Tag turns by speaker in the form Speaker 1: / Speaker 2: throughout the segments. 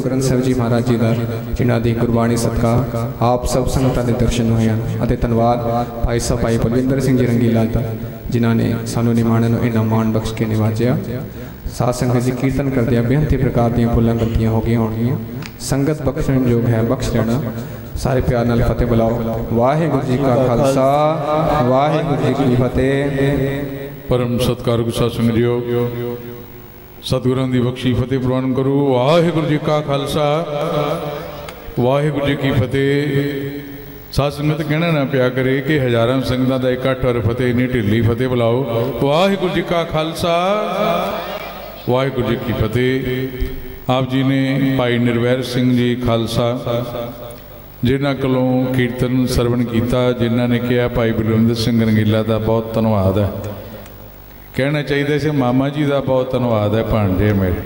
Speaker 1: ਗੁਰੂ ਗ੍ਰੰਥ ਸਾਹਿਬ ਜੀ ਮਹਾਰਾਜ ਜੀ ਦਾ ਜਿਨ੍ਹਾਂ ਦੀ ਗੁਰਬਾਣੀ ਸਦਕਾ ਆਪ ਸਭ ਸੰਗਤਾਂ ਦੇ ਦਰਸ਼ਨ ਹੋਏ ਹਨ ਅਤੇ ਧੰਨਵਾਦ ਭਾਈ ਸਾਹਿਬ ਭਾਈ ਬਲਵਿੰਦਰ ਸਿੰਘ ਜੀ ਰੰਗੀਲਾਲ ਦਾ, ਜਿਨ੍ਹਾਂ ਨੇ ਸਾਨੂੰ ਨਿਮਾਣਨ ਨੂੰ ਇਨਾਮ ਮਾਣ ਬਖਸ਼ ਕੇ ਨਿਵਾਜਿਆ। ਸਾਧ ਸੰਗਤ ਜੀ ਕੀਰਤਨ ਕਰਦੇ ਆ, ਬੇਨਤੀ ਪ੍ਰਕਾਰ ਦੀਆਂ ਭੁੱਲਾਂ ਗਲਤੀਆਂ ਹੋ ਗਈਆਂ ਹੋਣਗੀਆਂ। ਸੰਗਤ ਬਖਸ਼ਣ ਯੋਗ ਹੈ, ਬਖਸ਼ ਲੈਣਾ। ਸਾਰੇ ਪਿਆਰ ਨਾਲ ਫਤਿਹ ਬੁਲਾਓ। ਵਾਹਿਗੁਰੂ ਜੀ ਕਾ ਖਾਲਸਾ, ਵਾਹਿਗੁਰੂ ਜੀ ਕੀ ਫਤਿਹ।
Speaker 2: ਪਰਮ ਸਤਿਕਾਰਯੋਗ ਸਾਧ ਸੰਗਤ ਜੀਓ ਸਤਿਗੁਰਾਂ ਦੀ ਬਖਸ਼ੀ ਫਤਿਹ ਪ੍ਰਵਾਨ ਕਰੋ। ਵਾਹਿਗੁਰੂ ਜੀ ਕਾ ਖਾਲਸਾ। ਵਾਹਿਗੁਰੂ ਜੀ ਕੀ ਫਤਿਹ। ਸਾਧ ਸੰਗਤ ਕਹਿਣਾ ਨਾ ਪਿਆ ਕਰੇ ਕਿ ਹਜ਼ਾਰਾਂ ਸੰਗਤਾਂ ਦਾ ਇਕੱਠ ਔਰ ਫਤਿਹ ਨਹੀਂ ਢਿੱਲੀ ਫਤਿਹ ਬੁਲਾਓ। ਵਾਹਿਗੁਰੂ ਜੀ ਕਾ ਖਾਲਸਾ। ਵਾਹਿਗੁਰੂ ਜੀ ਕੀ ਫਤਿਹ। ਆਪ ਜੀ ਨੇ ਭਾਈ ਨਿਰਵੈਰ ਸਿੰਘ ਜੀ ਖਾਲਸਾ, ਜਿਨ੍ਹਾਂ ਕੋਲੋਂ ਕੀਰਤਨ ਸਰਵਣ ਕੀਤਾ, ਜਿਨ੍ਹਾਂ ਨੇ ਕਿਹਾ, ਭਾਈ ਬਲਵਿੰਦਰ ਸਿੰਘ ਰੰਗੀਲਾ ਦਾ ਬਹੁਤ ਧੰਨਵਾਦ ਹੈ। ਕਹਿਣਾ ਚਾਹੀਦਾ ਸੀ, ਮਾਮਾ ਜੀ ਦਾ ਬਹੁਤ ਧੰਨਵਾਦ ਹੈ ਭਾਂਡੇ ਮੇਰੇ।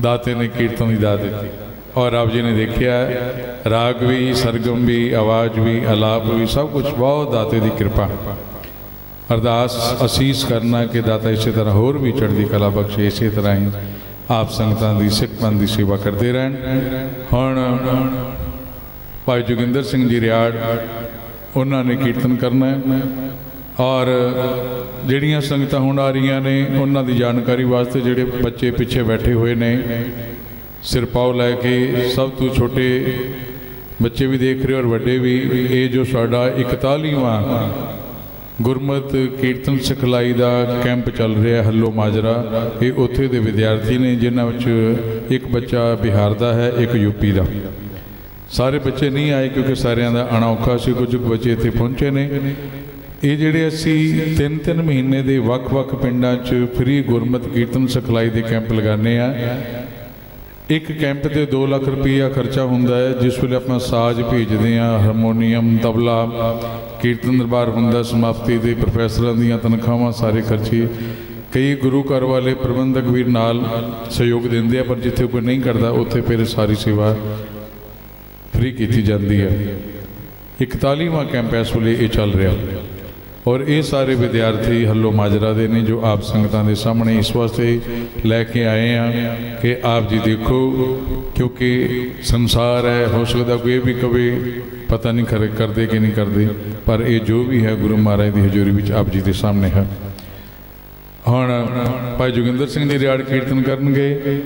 Speaker 2: ਦਾਤੇ ਨੇ ਕੀਰਤਨ ਦੀ ਦਾਤ ਦਿੱਤੀ। ਔਰ ਆਪ ਜੀ ਨੇ ਦੇਖਿਆ, ਰਾਗ ਵੀ, ਸਰਗਮ ਵੀ, ਆਵਾਜ਼ ਵੀ, ਅਲਾਪ ਵੀ, ਸਭ ਕੁਝ ਬਹੁਤ ਦਾਤੇ ਦੀ ਕਿਰਪਾ। ਅਰਦਾਸ ਅਸੀਸ ਕਰਨਾ ਕਿ ਦਾਤਾ ਇਸੇ ਤਰ੍ਹਾਂ ਹੋਰ ਵੀ ਚੜ੍ਹਦੀ ਕਲਾ ਬਖਸ਼ੇ, ਇਸੇ ਤਰ੍ਹਾਂ ਹੀ ਆਪ ਸੰਗਤਾਂ ਦੀ, ਸਿੱਖ ਦੀ ਸੇਵਾ ਕਰਦੇ ਰਹਿਣ। ਹੁਣ ਭਾਈ ਜੋਗਿੰਦਰ ਸਿੰਘ ਜੀ ਰਿਆੜ, ਉਹਨਾਂ ਨੇ ਕੀਰਤਨ ਕਰਨਾ ਹੈ। ਔਰ ਜਿਹੜੀਆਂ ਸੰਗਤਾਂ ਹੁਣ ਆ ਰਹੀਆਂ ਨੇ, ਉਹਨਾਂ ਦੀ ਜਾਣਕਾਰੀ ਵਾਸਤੇ ਜਿਹੜੇ ਬੱਚੇ ਪਿੱਛੇ ਬੈਠੇ ਹੋਏ ਨੇ ਸਿਰਪਾਉ ਲੈ ਕੇ ਸਭ ਤੋਂ ਛੋਟੇ ਬੱਚੇ ਵੀ ਦੇਖ ਰਹੇ ਔਰ ਵੱਡੇ ਵੀ, ਇਹ ਜੋ ਸਾਡਾ 41ਵਾਂ ਗੁਰਮਤ ਕੀਰਤਨ ਸਿਖਲਾਈ ਦਾ ਕੈਂਪ ਚੱਲ ਰਿਹਾ ਹੱਲੋ ਮਾਜਰਾ, ਇਹ ਉੱਥੇ ਦੇ ਵਿਦਿਆਰਥੀ ਨੇ, ਜਿਨ੍ਹਾਂ ਵਿੱਚ ਇੱਕ ਬੱਚਾ ਬਿਹਾਰ ਦਾ ਹੈ, ਇੱਕ ਯੂਪੀ ਦਾ। ਸਾਰੇ ਬੱਚੇ ਨਹੀਂ ਆਏ ਕਿਉਂਕਿ ਸਾਰਿਆਂ ਦਾ ਅਣੌਖਾ ਸੀ, ਕੁਝ ਕੁ ਬੱਚੇ ਇੱਥੇ ਪਹੁੰਚੇ ਨੇ। ਇਹ ਜਿਹੜੇ ਅਸੀਂ ਤਿੰਨ ਤਿੰਨ ਮਹੀਨੇ ਦੇ ਵੱਖ-ਵੱਖ ਪਿੰਡਾਂ 'ਚ ਫ੍ਰੀ ਗੁਰਮਤ ਕੀਰਤਨ ਸਿਖਲਾਈ ਦੇ ਕੈਂਪ ਲਗਾਉਂਦੇ ਆ ਇੱਕ ਕੈਂਪ ਤੇ 2 ਲੱਖ ਰੁਪਈਆ ਖਰਚਾ ਹੁੰਦਾ ਹੈ, ਜਿਸ ਵੇਲੇ ਆਪਾਂ ਸਾਜ਼ ਭੇਜਦੇ ਆ ਹਾਰਮੋਨੀਅਮ, ਤਬਲਾ, ਕੀਰਤਨ ਦਰਬਾਰ ਹੁੰਦਾ, ਸਮਾਪਤੀ ਦੇ ਪ੍ਰੋਫੈਸਰਾਂ ਦੀਆਂ ਤਨਖਾਹਾਂ, ਸਾਰੇ ਖਰਚੇ। ਕਈ ਗੁਰੂ ਘਰ ਵਾਲੇ ਪ੍ਰਬੰਧਕ ਵੀ ਨਾਲ ਸਹਿਯੋਗ ਦਿੰਦੇ ਆ, ਪਰ ਜਿੱਥੇ ਕੋਈ ਨਹੀਂ ਕਰਦਾ, ਉੱਥੇ ਫਿਰ ਸਾਰੀ ਸੇਵਾ ਫ੍ਰੀ ਕੀਤੀ ਜਾਂਦੀ ਹੈ। 41ਵਾਂ ਕੈਂਪ ਇਸ ਵੇਲੇ ਇਹ ਚੱਲ ਰਿਹਾ। ਔਰ ਇਹ ਸਾਰੇ ਵਿਦਿਆਰਥੀ ਹੱਲੋ ਮਾਜਰਾ ਦੇ ਨੇ ਜੋ ਆਪ ਸੰਗਤਾਂ ਦੇ ਸਾਹਮਣੇ ਇਸ ਵਾਸਤੇ ਲੈ ਕੇ ਆਏ ਆ ਕਿ ਆਪ ਜੀ ਦੇਖੋ, ਕਿਉਂਕਿ ਸੰਸਾਰ ਹੈ, ਹੋ ਸਕਦਾ ਕੋਈ ਇਹ ਵੀ ਕਵੇ, ਪਤਾ ਨਹੀਂ ਖਰੇ ਕਰਦੇ ਕਿ ਨਹੀਂ ਕਰਦੇ, ਪਰ ਇਹ ਜੋ ਵੀ ਹੈ ਗੁਰੂ ਮਹਾਰਾਜ ਦੀ ਹਜ਼ੂਰੀ ਵਿੱਚ ਆਪ ਜੀ ਦੇ ਸਾਹਮਣੇ ਹੈ। ਹੁਣ ਭਾਈ ਜੋਗਿੰਦਰ ਸਿੰਘ ਜੀ ਰਿਆੜ ਕੀਰਤਨ ਕਰਨਗੇ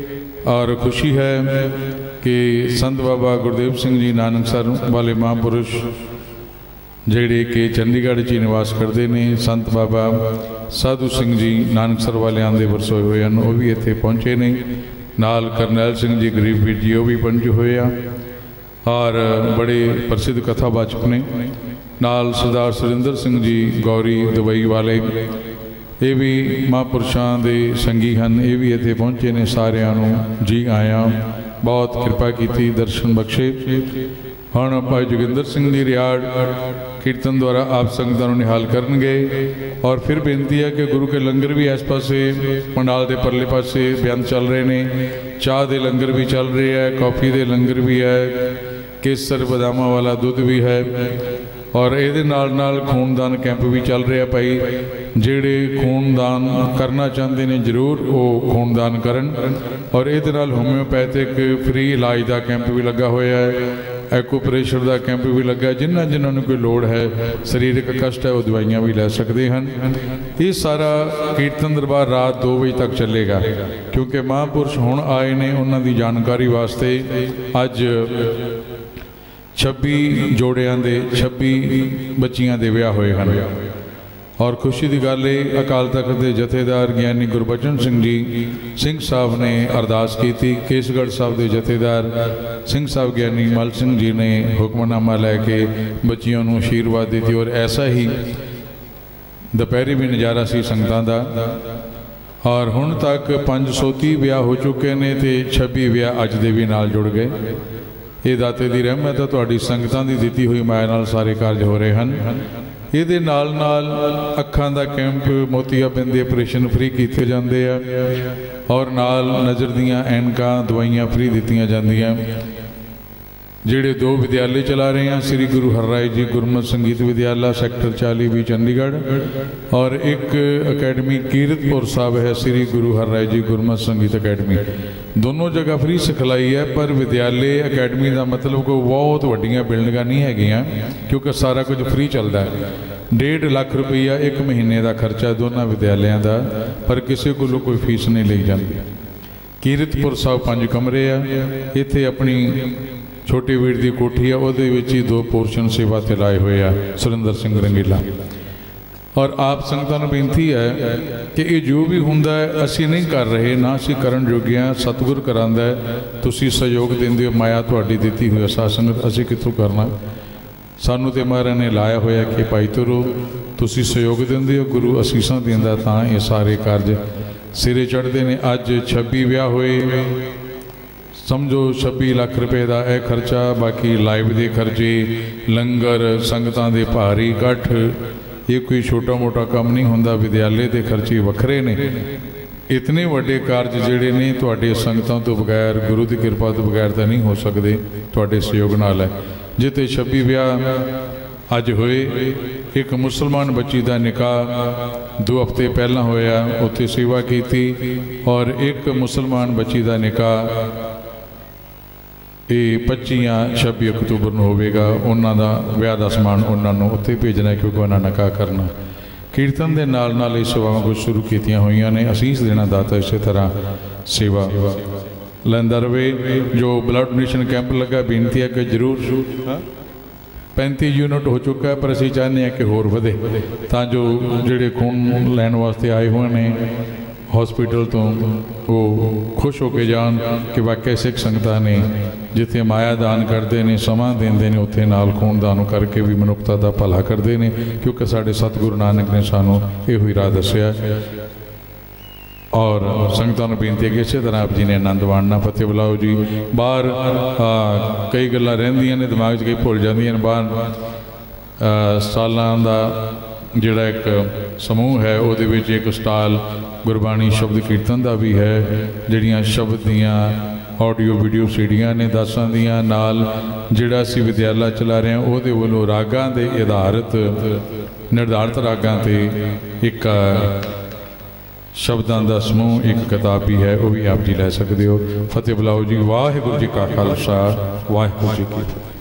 Speaker 2: ਔਰ ਖੁਸ਼ੀ ਹੈ ਕਿ ਸੰਤ ਬਾਬਾ ਗੁਰਦੇਵ ਸਿੰਘ ਜੀ ਨਾਨਕ ਸਰ ਵਾਲੇ ਮਹਾਂਪੁਰਸ਼ ਜਿਹੜੇ ਕਿ ਚੰਡੀਗੜ੍ਹ 'ਚ ਹੀ ਨਿਵਾਸ ਕਰਦੇ ਨੇ, ਸੰਤ ਬਾਬਾ ਸਾਧੂ ਸਿੰਘ ਜੀ ਨਾਨਕਸਰ ਵਾਲਿਆਂ ਦੇ ਵਰਸੋਏ ਹੋਏ ਹਨ, ਉਹ ਵੀ ਇੱਥੇ ਪਹੁੰਚੇ ਨੇ। ਨਾਲ ਕਰਨੈਲ ਸਿੰਘ ਜੀ, ਗਰੀਬ ਵੀਰ ਜੀ, ਉਹ ਵੀ ਪਹੁੰਚੇ ਹੋਏ ਆ। ਔਰ ਬੜੇ ਪ੍ਰਸਿੱਧ ਕਥਾਵਾਚਕ ਨੇ। ਨਾਲ ਸਰਦਾਰ ਸੁਰਿੰਦਰ ਸਿੰਘ ਜੀ, ਗੌਰੀ ਦੁਬਈ ਵਾਲੇ, ਇਹ ਵੀ ਮਹਾਂਪੁਰਸ਼ਾਂ ਦੇ ਸੰਗੀ ਹਨ, ਇਹ ਵੀ ਇੱਥੇ ਪਹੁੰਚੇ ਨੇ, ਸਾਰਿਆਂ ਨੂੰ ਜੀ ਆਇਆਂ। ਬਹੁਤ ਕਿਰਪਾ ਕੀਤੀ, ਦਰਸ਼ਨ ਬਖਸ਼ੇ। ਹੁਣ ਭਾਈ ਜੋਗਿੰਦਰ ਸਿੰਘ ਜੀ ਰਿਆੜ ਕੀਰਤਨ ਦੁਆਰਾ ਆਪ ਸੰਗਤਾਂ ਨੂੰ ਨਿਹਾਲ ਕਰਨਗੇ ਔਰ ਫਿਰ ਬੇਨਤੀ ਹੈ ਕਿ ਗੁਰੂ ਕੇ ਲੰਗਰ ਵੀ ਇਸ ਪਾਸੇ ਪੰਡਾਲ ਦੇ ਪਰਲੇ ਪਾਸੇ ਬਿਆਨ ਚੱਲ ਰਹੇ ਨੇ, ਚਾਹ ਦੇ ਲੰਗਰ ਵੀ ਚੱਲ ਰਹੇ ਹੈ, ਕਾਫੀ ਦੇ ਲੰਗਰ ਵੀ ਹੈ, ਕੇਸਰ ਬਦਾਮਾਂ ਵਾਲਾ ਦੁੱਧ ਵੀ ਹੈ ਔਰ ਇਹਦੇ ਨਾਲ ਨਾਲ ਖੂਨਦਾਨ ਕੈਂਪ ਵੀ ਚੱਲ ਰਿਹਾ ਭਾਈ, ਜਿਹੜੇ ਖੂਨਦਾਨ ਕਰਨਾ ਚਾਹੁੰਦੇ ਨੇ ਜ਼ਰੂਰ ਉਹ ਖੂਨਦਾਨ ਕਰਨ ਔਰ ਇਹਦੇ ਨਾਲ ਹੋਮਿਓਪੈਥਿਕ ਫ੍ਰੀ ਇਲਾਜ ਦਾ ਕੈਂਪ ਵੀ ਲੱਗਾ ਹੋਇਆ ਹੈ। ਐਕੂਪ੍ਰੈਸ਼ਰ ਦਾ ਕੈਂਪ ਵੀ ਲੱਗਾ ਜਿਨ੍ਹਾਂ ਜਿਨ੍ਹਾਂ ਨੂੰ ਕੋਈ ਲੋੜ ਹੈ, ਸਰੀਰਕ ਕਸ਼ਟ ਹੈ, ਉਹ ਦਵਾਈਆਂ ਵੀ ਲੈ ਸਕਦੇ ਹਨ। ਇਹ ਸਾਰਾ ਕੀਰਤਨ ਦਰਬਾਰ ਰਾਤ 2 ਵਜੇ ਤੱਕ ਚੱਲੇਗਾ। ਕਿਉਂਕਿ ਮਹਾਂਪੁਰਸ਼ ਹੁਣ ਆਏ ਨੇ, ਉਹਨਾਂ ਦੀ ਜਾਣਕਾਰੀ ਵਾਸਤੇ ਅੱਜ 26 ਜੋੜਿਆਂ ਦੇ 26 ਬੱਚੀਆਂ ਦੇ ਵਿਆਹ ਹੋਏ ਹਨ। ਔਰ ਖੁਸ਼ੀ ਦੀ ਗੱਲ ਇਹ ਅਕਾਲ ਤਖਤ ਦੇ ਜਥੇਦਾਰ ਗਿਆਨੀ ਗੁਰਬਚਨ ਸਿੰਘ ਜੀ, ਸਿੰਘ ਸਾਹਿਬ ਨੇ ਅਰਦਾਸ ਕੀਤੀ। ਕੇਸਗੜ੍ਹ ਸਾਹਿਬ ਦੇ ਜਥੇਦਾਰ ਸਿੰਘ ਸਾਹਿਬ ਗਿਆਨੀ ਮਲ ਸਿੰਘ ਜੀ ਨੇ ਹੁਕਮਨਾਮਾ ਲੈ ਕੇ ਬੱਚੀਆਂ ਨੂੰ ਆਸ਼ੀਰਵਾਦ ਦਿੱਤੀ ਔਰ ਐਸਾ ਹੀ ਦੁਪਹਿਰੇ ਵੀ ਨਜ਼ਾਰਾ ਸੀ ਸੰਗਤਾਂ ਦਾ। ਔਰ ਹੁਣ ਤੱਕ 530 ਵਿਆਹ ਹੋ ਚੁੱਕੇ ਨੇ ਤੇ 26 ਵਿਆਹ ਅੱਜ ਦੇ ਵੀ ਨਾਲ ਜੁੜ ਗਏ। ਇਹ ਦਾਤੇ ਦੀ ਰਹਿਮਤ ਹੈ ਤੁਹਾਡੀ ਸੰਗਤਾਂ ਦੀ ਦਿੱਤੀ ਹੋਈ ਮਾਇਆ ਨਾਲ ਸਾਰੇ ਕਾਰਜ ਹੋ ਰਹੇ ਹਨ। ਇਹਦੇ ਨਾਲ ਨਾਲ ਅੱਖਾਂ ਦਾ ਕੈਂਪ ਮੋਤੀਆਬਿੰਦ ਦੇ ਆਪਰੇਸ਼ਨ ਫ੍ਰੀ ਕੀਤੇ ਜਾਂਦੇ ਆ। ਔਰ ਨਾਲ ਨਜ਼ਰ ਦੀਆਂ ਐਨਕਾਂ, ਦਵਾਈਆਂ ਫ੍ਰੀ ਦਿੱਤੀਆਂ ਜਾਂਦੀਆਂ। ਜਿਹੜੇ ਦੋ ਵਿਦਿਆਲੇ ਚਲਾ ਰਹੇ ਹਾਂ ਸ੍ਰੀ ਗੁਰੂ ਹਰਰਾਏ ਜੀ ਗੁਰਮਤਿ ਸੰਗੀਤ ਵਿਦਿਆਲਾ, ਸੈਕਟਰ 40 ਵੀ ਚੰਡੀਗੜ੍ਹ ਔਰ ਇੱਕ ਅਕੈਡਮੀ ਕੀਰਤਪੁਰ ਸਾਹਿਬ ਹੈ, ਸ੍ਰੀ ਗੁਰੂ ਹਰਰਾਏ ਜੀ ਗੁਰਮਤਿ ਸੰਗੀਤ ਅਕੈਡਮੀ। ਦੋਨੋਂ ਜਗ੍ਹਾ ਫ੍ਰੀ ਸਿਖਲਾਈ ਹੈ, ਪਰ ਵਿਦਿਆਲੇ, ਅਕੈਡਮੀ ਦਾ ਮਤਲਬ ਕੋਈ ਬਹੁਤ ਵੱਡੀਆਂ ਬਿਲਡਿੰਗਾਂ ਨਹੀਂ ਹੈਗੀਆਂ, ਕਿਉਂਕਿ ਸਾਰਾ ਕੁਝ ਫ੍ਰੀ ਚੱਲਦਾ ਹੈ। 1.5 ਲੱਖ ਰੁਪਈਆ ਇੱਕ ਮਹੀਨੇ ਦਾ ਖਰਚਾ ਦੋਨਾਂ ਵਿਦਿਆਲਿਆਂ ਦਾ, ਪਰ ਕਿਸੇ ਕੋਲੋਂ ਕੋਈ ਫੀਸ ਨਹੀਂ ਲਈ ਜਾਂਦੀ। ਕੀਰਤਪੁਰ ਸਾਹਿਬ ਪੰਜ ਕਮਰੇ ਆ, ਇੱਥੇ ਆਪਣੀ ਛੋਟੀ ਵੀਰ ਦੀ ਕੋਠੀ ਆ, ਉਹਦੇ ਵਿੱਚ ਹੀ ਦੋ ਪੋਰਸ਼ਨ ਸੇਵਾ ਤੇ ਲਾਏ ਹੋਏ ਆ, ਸੁਰਿੰਦਰ ਸਿੰਘ ਰੰਗੀਲਾ। ਔਰ ਆਪ ਸੰਗਤਾਂ ਨੂੰ ਬੇਨਤੀ ਹੈ ਕਿ ਇਹ ਜੋ ਵੀ ਹੁੰਦਾ ਹੈ, ਅਸੀਂ ਨਹੀਂ ਕਰ ਰਹੇ, ਨਾ ਅਸੀਂ ਕਰਨ ਜੋਗੇ ਹਾਂ, ਸਤਿਗੁਰ ਕਰਾਂਦਾ ਹੈ, ਤੁਸੀਂ ਸਹਿਯੋਗ ਦਿੰਦੇ ਹੋ, ਮਾਇਆ ਤੁਹਾਡੀ ਦਿੱਤੀ ਹੋਈ ਅਸਾਂ ਸੰਗਤ, ਅਸੀਂ ਕਿੱਥੋਂ ਕਰਨਾ? ਸਾਨੂੰ ਤੇ ਮਹਾਰਾਜ ਨੇ ਲਾਇਆ ਹੋਇਆ ਕਿ ਭਾਈ ਤੁਰੋ, ਤੁਸੀਂ ਸਹਿਯੋਗ ਦਿੰਦੇ ਹੋ, ਗੁਰੂ ਅਸੀਸਾਂ ਦਿੰਦਾ ਤਾਂ ਇਹ ਸਾਰੇ ਕਾਰਜ ਸਿਰੇ ਚੜ੍ਹਦੇ ਨੇ। ਅੱਜ 26 ਵਿਆਹ ਹੋਏ ਸਮਝੋ 26 ਲੱਖ ਰੁਪਏ ਦਾ ਇਹ ਖਰਚਾ, ਬਾਕੀ ਲਾਈਵ ਦੇ ਖਰਚੇ, ਲੰਗਰ, ਸੰਗਤਾਂ ਦੇ ਭਾਰੀ ਇਕੱਠ, ਇਹ ਕੋਈ ਛੋਟਾ ਮੋਟਾ ਕੰਮ ਨਹੀਂ ਹੁੰਦਾ, ਵਿਦਿਆਲੇ ਦੇ ਖਰਚੇ ਵੱਖਰੇ ਨੇ। ਇਤਨੇ ਵੱਡੇ ਕਾਰਜ ਜਿਹੜੇ ਨੇ, ਤੁਹਾਡੇ ਸੰਗਤਾਂ ਤੋਂ ਬਗੈਰ, ਗੁਰੂ ਦੀ ਕਿਰਪਾ ਤੋਂ ਬਗੈਰ ਤਾਂ ਨਹੀਂ ਹੋ ਸਕਦੇ, ਤੁਹਾਡੇ ਸਹਿਯੋਗ ਨਾਲ ਹੈ। ਜਿੱਤੇ 26 ਵਿਆਹ ਅੱਜ ਹੋਏ, ਇੱਕ ਮੁਸਲਮਾਨ ਬੱਚੀ ਦਾ ਨਿਕਾਹ ਦੋ ਹਫ਼ਤੇ ਪਹਿਲਾਂ ਹੋਇਆ, ਉੱਥੇ ਸੇਵਾ ਕੀਤੀ ਔਰ ਇੱਕ ਮੁਸਲਮਾਨ ਬੱਚੀ ਦਾ ਨਿਕਾਹ ਇਹ 25 ਜਾਂ 26 ਅਕਤੂਬਰ ਨੂੰ ਹੋਵੇਗਾ। ਉਹਨਾਂ ਦਾ ਵਿਆਹ ਦਾ ਸਮਾਨ ਉਹਨਾਂ ਨੂੰ ਉੱਥੇ ਭੇਜਣਾ ਕਿਉਂਕਿ ਉਹਨਾਂ ਨਿਕਾਹ ਕਰਨਾ। ਕੀਰਤਨ ਦੇ ਨਾਲ ਨਾਲ ਇਹ ਸੇਵਾਵਾਂ ਕੁਝ ਸ਼ੁਰੂ ਕੀਤੀਆਂ ਹੋਈਆਂ ਨੇ। ਅਸੀਸ ਦੇਣਾ ਦਾਤਾ ਇਸੇ ਤਰ੍ਹਾਂ ਸੇਵਾ ਲੈਂਦਾ ਰਵੇ। ਜੋ ਬਲੱਡ ਡੋਨੇਸ਼ਨ ਕੈਂਪ ਲੱਗਾ, ਬੇਨਤੀ ਹੈ ਕਿ ਜਰੂਰ 35 ਯੂਨਿਟ ਹੋ ਚੁੱਕਾ ਹੈ, ਪਰ ਅਸੀਂ ਚਾਹੁੰਦੇ ਹਾਂ ਕਿ ਹੋਰ ਵਧੇ। ਤਾਂ ਜੋ ਜਿਹੜੇ ਖੂਨ ਲੈਣ ਵਾਸਤੇ ਆਏ ਹੋਏ ਨੇ ਹਸਪੀਟਲ ਤੋਂ ਉਹ ਖੁਸ਼ ਹੋ ਕੇ ਜਾਣ ਕਿ ਵਾਕਿਆ ਸਿੱਖ ਸੰਗਤਾਂ ਨੇ ਜਿੱਥੇ ਮਾਇਆ ਦਾਨ ਕਰਦੇ ਨੇ ਸਮਾਂ ਦਿੰਦੇ ਨੇ ਉੱਥੇ ਨਾਲ ਖੂਨ ਦਾਨ ਕਰਕੇ ਵੀ ਮਨੁੱਖਤਾ ਦਾ ਭਲਾ ਕਰਦੇ ਨੇ ਕਿਉਂਕਿ ਸਾਡੇ ਸਤਿਗੁਰੂ ਨਾਨਕ ਨੇ ਸਾਨੂੰ ਇਹੋ ਹੀ ਰਾਹ ਦੱਸਿਆ। ਔਰ ਸੰਗਤਾਂ ਨੂੰ ਬੇਨਤੀ ਹੈ ਕਿ ਇਸੇ ਤਰ੍ਹਾਂ ਆਪ ਜੀ ਨੇ ਆਨੰਦ ਮਾਣਨਾ। ਫਤਿਹ ਬੁਲਾਓ ਜੀ। ਬਾਹਰ ਕਈ ਗੱਲਾਂ ਰਹਿੰਦੀਆਂ ਨੇ ਦਿਮਾਗ 'ਚ ਕਈ ਭੁੱਲ ਜਾਂਦੀਆਂ ਨੇ। ਬਾਹਰ ਅ, ਸਟਾਲਾਂ ਦਾ ਜਿਹੜਾ ਇੱਕ ਸਮੂਹ ਹੈ ਉਹਦੇ ਵਿੱਚ ਇੱਕ ਸਟਾਲ ਗੁਰਬਾਣੀ ਸ਼ਬਦ ਕੀਰਤਨ ਦਾ ਵੀ ਹੈ, ਜਿਹੜੀਆਂ ਸ਼ਬਦ ਦੀਆਂ ਆਡੀਓ ਵੀਡੀਓ ਸੀਡੀਆਂ ਨੇ, ਦਾਸਾਂ ਦੀਆਂ ਨਾਲ ਜਿਹੜਾ ਅਸੀਂ ਵਿਦਿਆਲਾ ਚਲਾ ਰਹੇ ਹਾਂ, ਉਹਦੇ ਵੱਲੋਂ ਰਾਗਾਂ ਦੇ ਆਧਾਰਿਤ, ਨਿਰਧਾਰਤ ਰਾਗਾਂ ਤੇ ਇੱਕ ਸ਼ਬਦਾਂ ਦਾ ਸਮੂਹ, ਇੱਕ ਕਿਤਾਬ ਵੀ ਹੈ, ਉਹ ਵੀ ਆਪ ਜੀ ਲੈ ਸਕਦੇ ਹੋ। ਫਤਿਹ ਬੁਲਾਓ ਜੀ, ਵਾਹਿਗੁਰੂ ਜੀ ਕਾ ਖਾਲਸਾ, ਵਾਹਿਗੁਰੂ ਜੀ ਕੀ ਫਤਿਹ।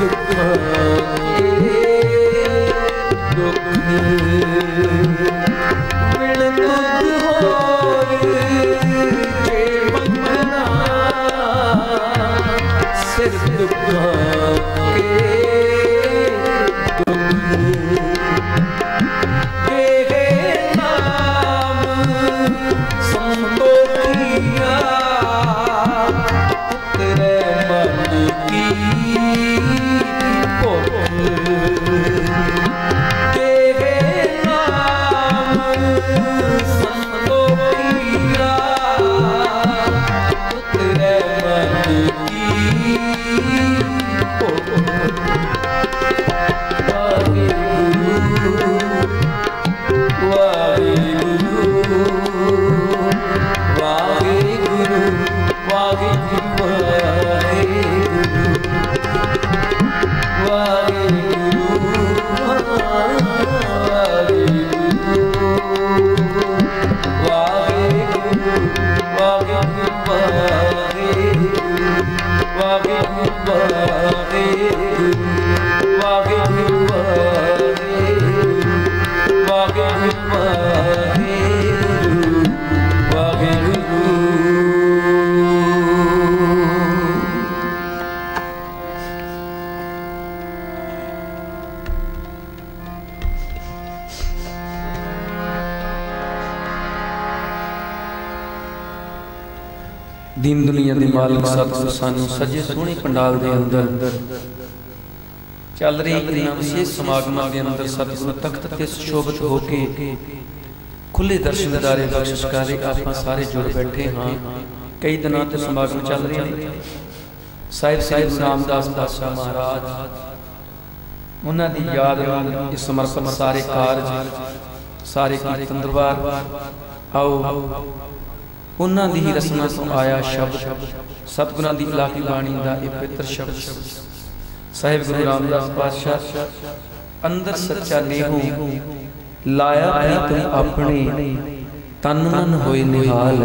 Speaker 3: ਦੁੱਖ ਦੀਨ ਦੁਨੀਆ ਦੇ ਮਾਲਕ ਸਤਿਗੁਰ ਸਾਨੂੰ ਸਜੇ ਸੋਹਣੇ ਪੰਡਾਲ ਦੇ ਅੰਦਰ ਚੱਲ ਰਹੀ ਇਹਨਾਂ ਵਿਸ਼ੇਸ਼ ਸਮਾਗਮਾਂ ਦੇ ਅੰਦਰ ਸਤਿਗੁਰ ਤਖਤ ਤੇ ਸੁਸ਼ੋਭਿਤ ਹੋ ਕੇ ਖੁੱਲੇ ਦਰਸ਼ਨਦਾਰੇ ਬਖਸ਼ਿਸ਼ਕਾਰੇ ਆਪਾਂ ਸਾਰੇ ਜੁੜ ਬੈਠੇ ਹਾਂ। ਕਈ ਦਿਨਾਂ ਤੋਂ ਸਮਾਗਮ ਚੱਲ ਰਹੇ ਨੇ ਸਾਹਿਬ ਸ੍ਰੀ ਗੁਰੂ ਰਾਮਦਾਸ ਪਾਤਸ਼ਾਹ ਮਹਾਰਾਜ, ਉਹਨਾਂ ਦੀ ਯਾਦ ਨੂੰ ਇਸ ਸਮਰਪਿਤ ਸਾਰੇ ਕਾਰਜ, ਸਾਰੇ ਕੀਰਤਨ ਦਰਬਾਰ, ਆਓ ਉਹਨਾਂ ਦੀ ਹੀ ਰਸਨਾ ਤੋਂ ਆਇਆ ਸ਼ਬਦ। ਸਤਿਗੁਰਾਂ ਦੀ ਇਲਾਹੀ ਬਾਣੀ ਦਾ ਇਹ ਪਵਿੱਤਰ ਸ਼ਬਦ। ਸਾਹਿਬ ਗੁਰੂ ਰਾਮਦਾਸ ਪਾਤਸ਼ਾਹ ਅੰਦਰ ਸੱਚਾ ਨੇਹੂ ਲਾਇਆ ਪ੍ਰੀਤਮ ਆਪਣੇ ਤਨ ਮਨ ਹੋਏ ਨਿਹਾਲ।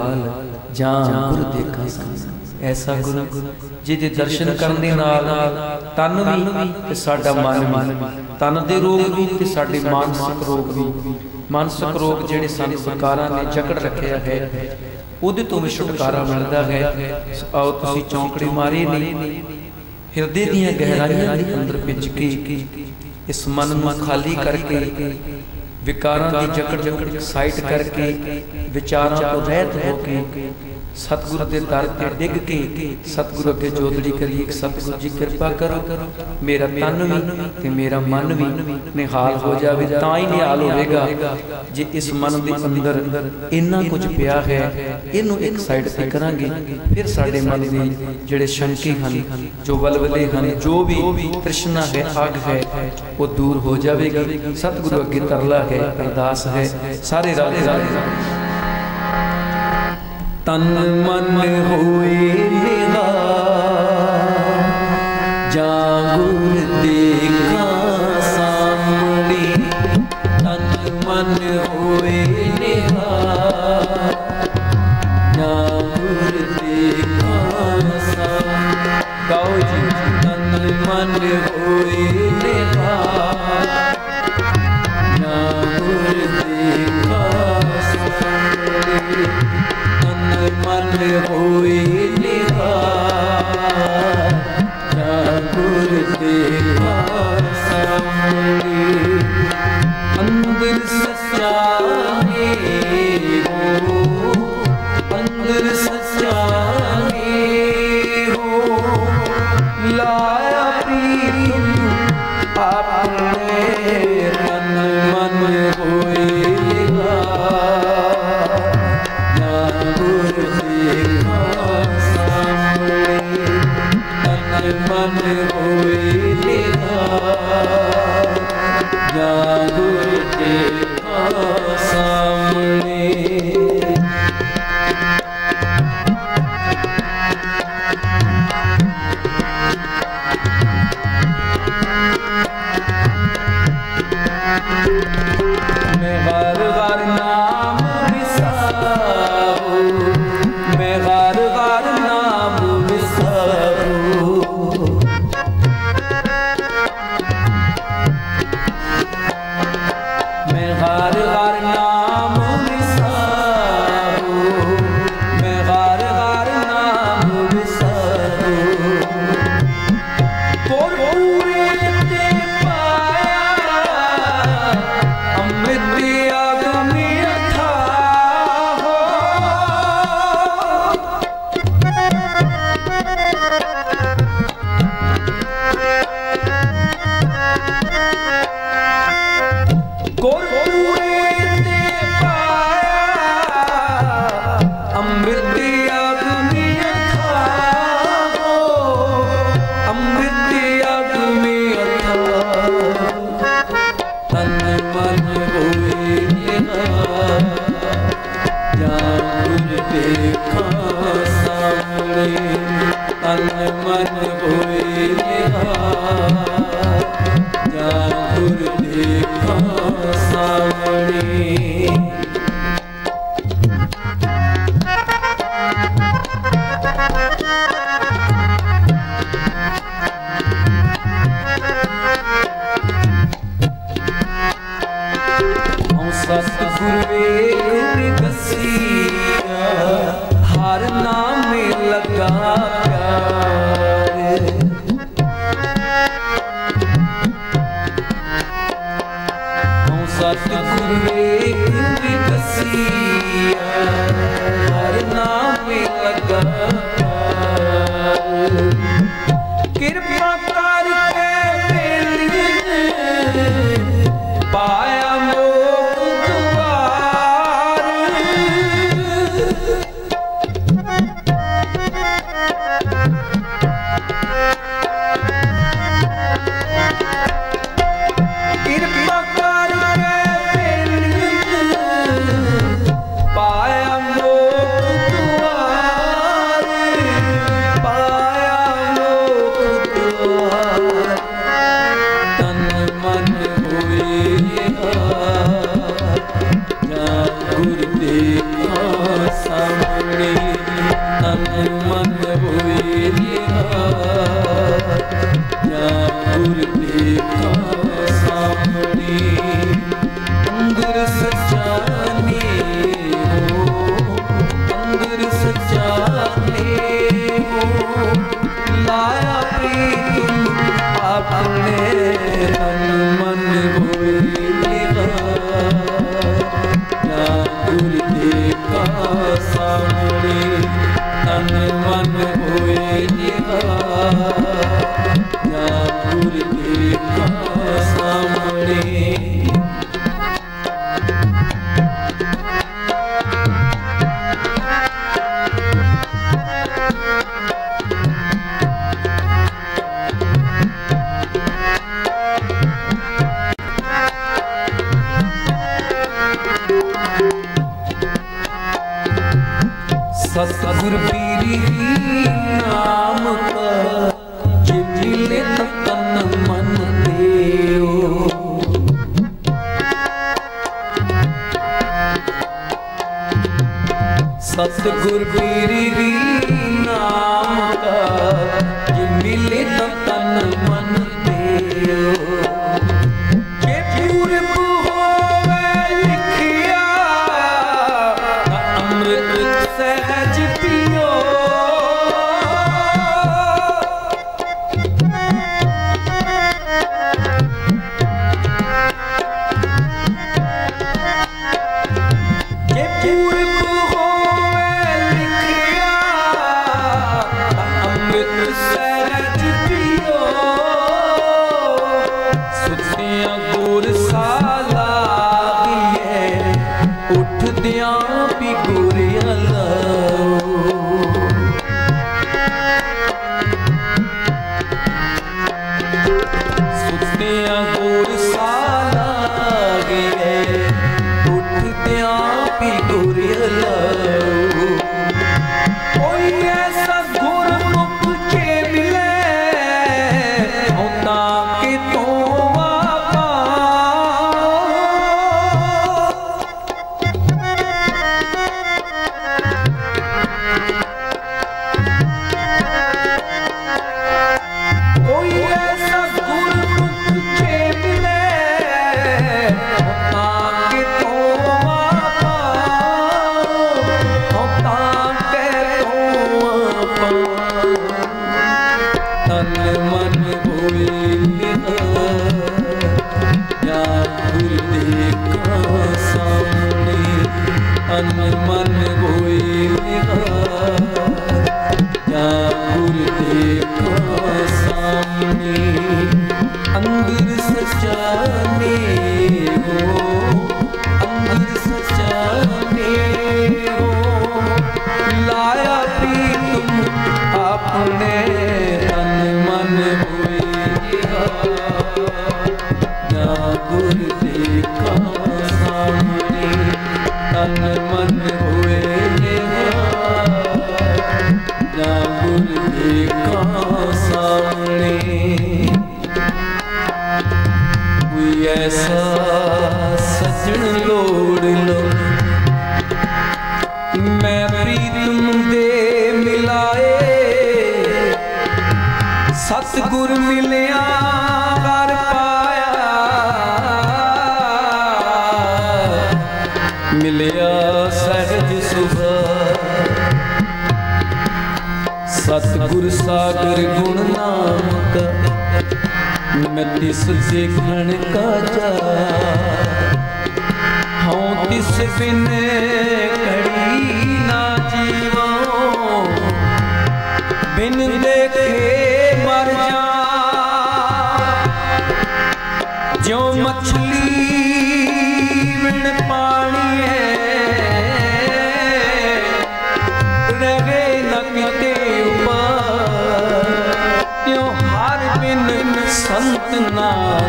Speaker 3: ਜਾਂ ਗੁਰ ਦੇਖਾਂ ਸੰਗ ਐਸਾ ਗੁਰੂ ਜਿਹਦੇ ਦਰਸ਼ਨ ਕਰਨ ਦੇ ਨਾਲ ਤਨ ਵੀ ਤੇ ਸਾਡਾ ਮਨ ਵੀ। ਤਨ ਦੇ ਰੋਗ ਵੀ ਤੇ ਸਾਡੇ ਮਾਨਸਿਕ ਰੋਗ ਵੀ। ਮਾਨਸਿਕ ਰੋਗ ਜਿਹੜੇ ਸਾਨੂੰ ਵਿਕਾਰਾਂ ਨੇ ਜਕੜ ਰੱਖਿਆ ਹੈ। ਉਹਦੇ ਤੋਂ ਵੀ ਛੁਟਕਾਰਾ ਮਿਲਦਾ ਹੈ। ਆਓ ਤੁਸੀਂ ਚੌਂਕੜੀ ਮਾਰੇ ਨਹੀਂ ਹਿਰਦੇ ਦੀਆਂ ਗਹਿਰਾਈਆਂ ਦੇ ਅੰਦਰ ਵਿੱਚ ਕੇ ਇਸ ਮਨ ਨੂੰ ਖਾਲੀ ਕਰਕੇ, ਵਿਕਾਰਾਂ ਦੀ ਜਕੜ ਜਕੜ ਸਾਈਟ ਕਰਕੇ, ਵਿਚਾਰਾਂ ਤੋਂ ਰਹਿਤ ਹੋ ਕੇ ਸਤਿਗੁਰ ਦੇ ਦਰ ਤੇ ਡਿੱਗ ਕੇ ਸਤਿਗੁਰ ਅੱਗੇ ਜੋਦੜੀ ਕਰੀਏ ਸਤਿਗੁਰ ਜੀ ਕਿਰਪਾ ਕਰੋ। ਮੇਰਾ ਤਨ ਵੀ ਤੇ ਮੇਰਾ ਮਨ ਵੀ ਨਿਹਾਲ ਹੋ ਜਾਵੇ, ਤਾਂ ਹੀ ਨਿਹਾਲ ਹੋਵੇਗਾ ਜੇ ਇਸ ਮਨ ਦੇ ਅੰਦਰ ਇੰਨਾ ਕੁਝ ਪਿਆ ਹੈ, ਇਹਨੂੰ ਇੱਕ ਸਾਈਡ ਤੇ ਕਰਾਂਗੇ, ਫਿਰ ਸਾਡੇ ਮਨ ਦੇ ਜਿਹੜੇ ਸ਼ੰਕੇ ਹਨ, ਜੋ ਬਲਬਲੇ ਹਨ, ਜੋ ਵੀ ਤ੍ਰਿਸ਼ਨਾ ਹੈ ਆਗ ਹੈ, ਉਹ ਦੂਰ ਹੋ ਜਾਵੇਗੀ। ਸਤਿਗੁਰੂ ਅੱਗੇ ਤਰਲਾ ਹੈ, ਅਰਦਾਸ ਹੈ, ਸਾਰੇ ਰਾਧੇ ਰਾਧੇ ਤਨ ਮਨ ਹੋਏ ਨਿਗਾ
Speaker 4: ਐਸਾ ਸੱਜਣ ਲੋੜ ਲੋ ਮੈਂ ਪ੍ਰੀਤਮ ਮਿਲਾਏ ਸਤਗੁਰ ਮਿਲਿਆ ਕਰ ਸੁਭਾ ਸਤਗੁਰ ਸਾਗਰ ਗੁਣ तिस देखण काजा हूँ तिस बिन कड़ी ਮੈਂ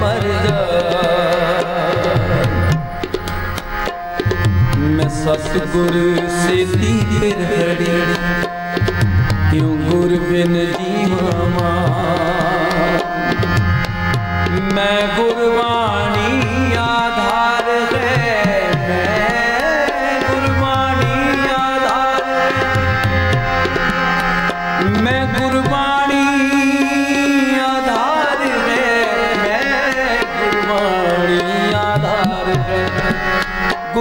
Speaker 4: ਮਰ ਜਾ। ਸਤਗੁਰ ਸੇ ਦੀਪ ਰੜੀ ਕਿਉਂ ਗੁਰ ਬਿਨ ਜੀਵਾਂ ਮੈਂ? ਗੁਰਵਾ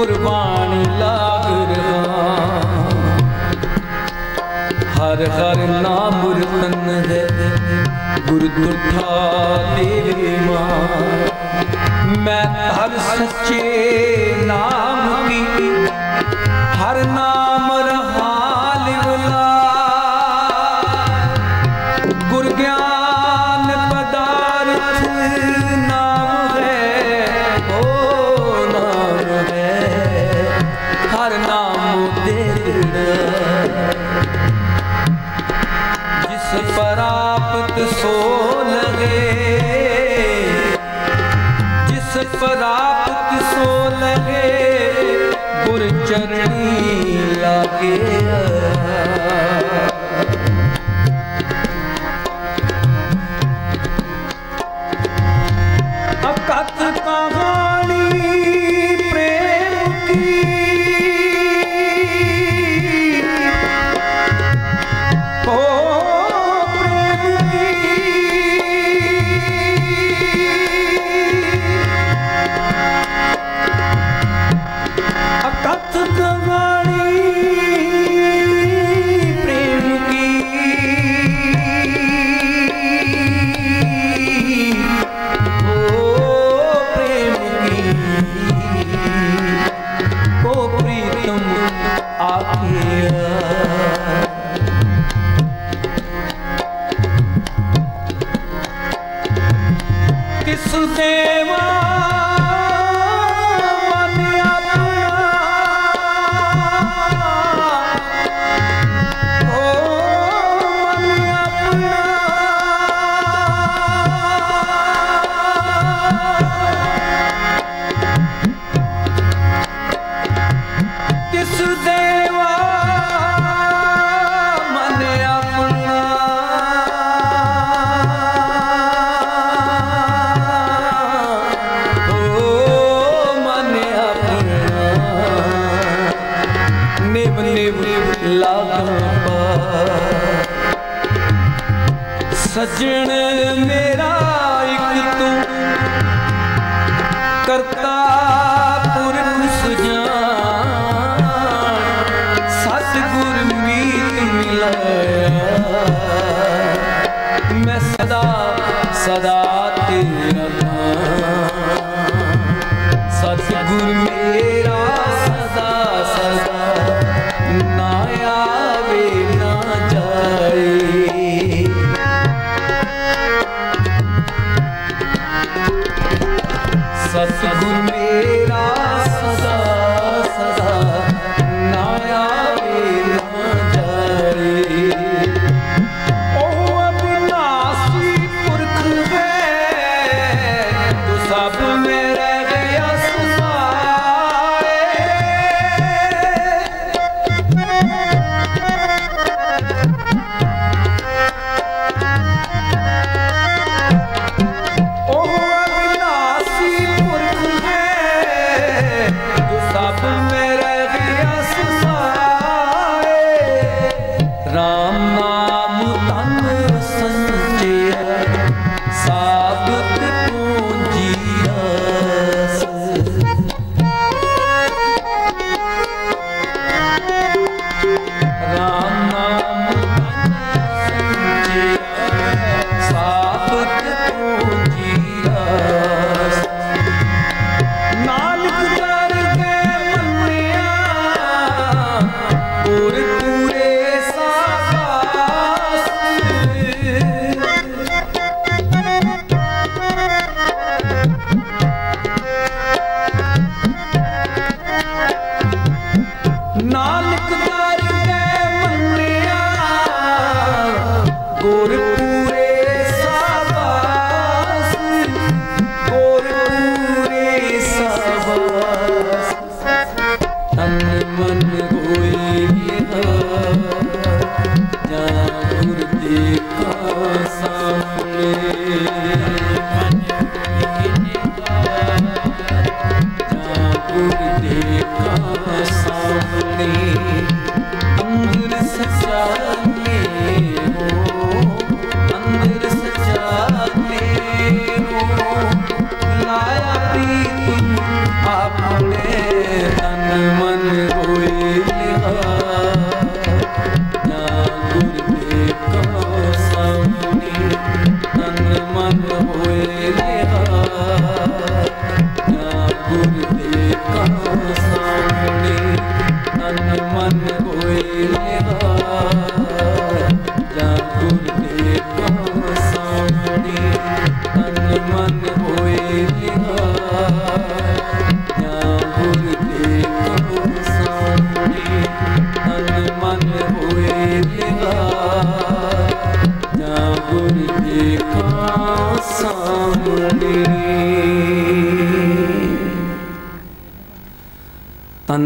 Speaker 4: ਗੁਰਬਾਣੀ ਲਾਗ ਰਹਾ। ਹਰ ਹਰ ਨਾਮ ਰਤਨ ਦੇ ਗੁਰ ਤੁਠਾ ਤੇਰੇ ਮਾਂ। ਮੈਂ ਹਰ ਸੱਚੇ ਨਾਮ ਕੀ, ਹਰ ਨਾਮ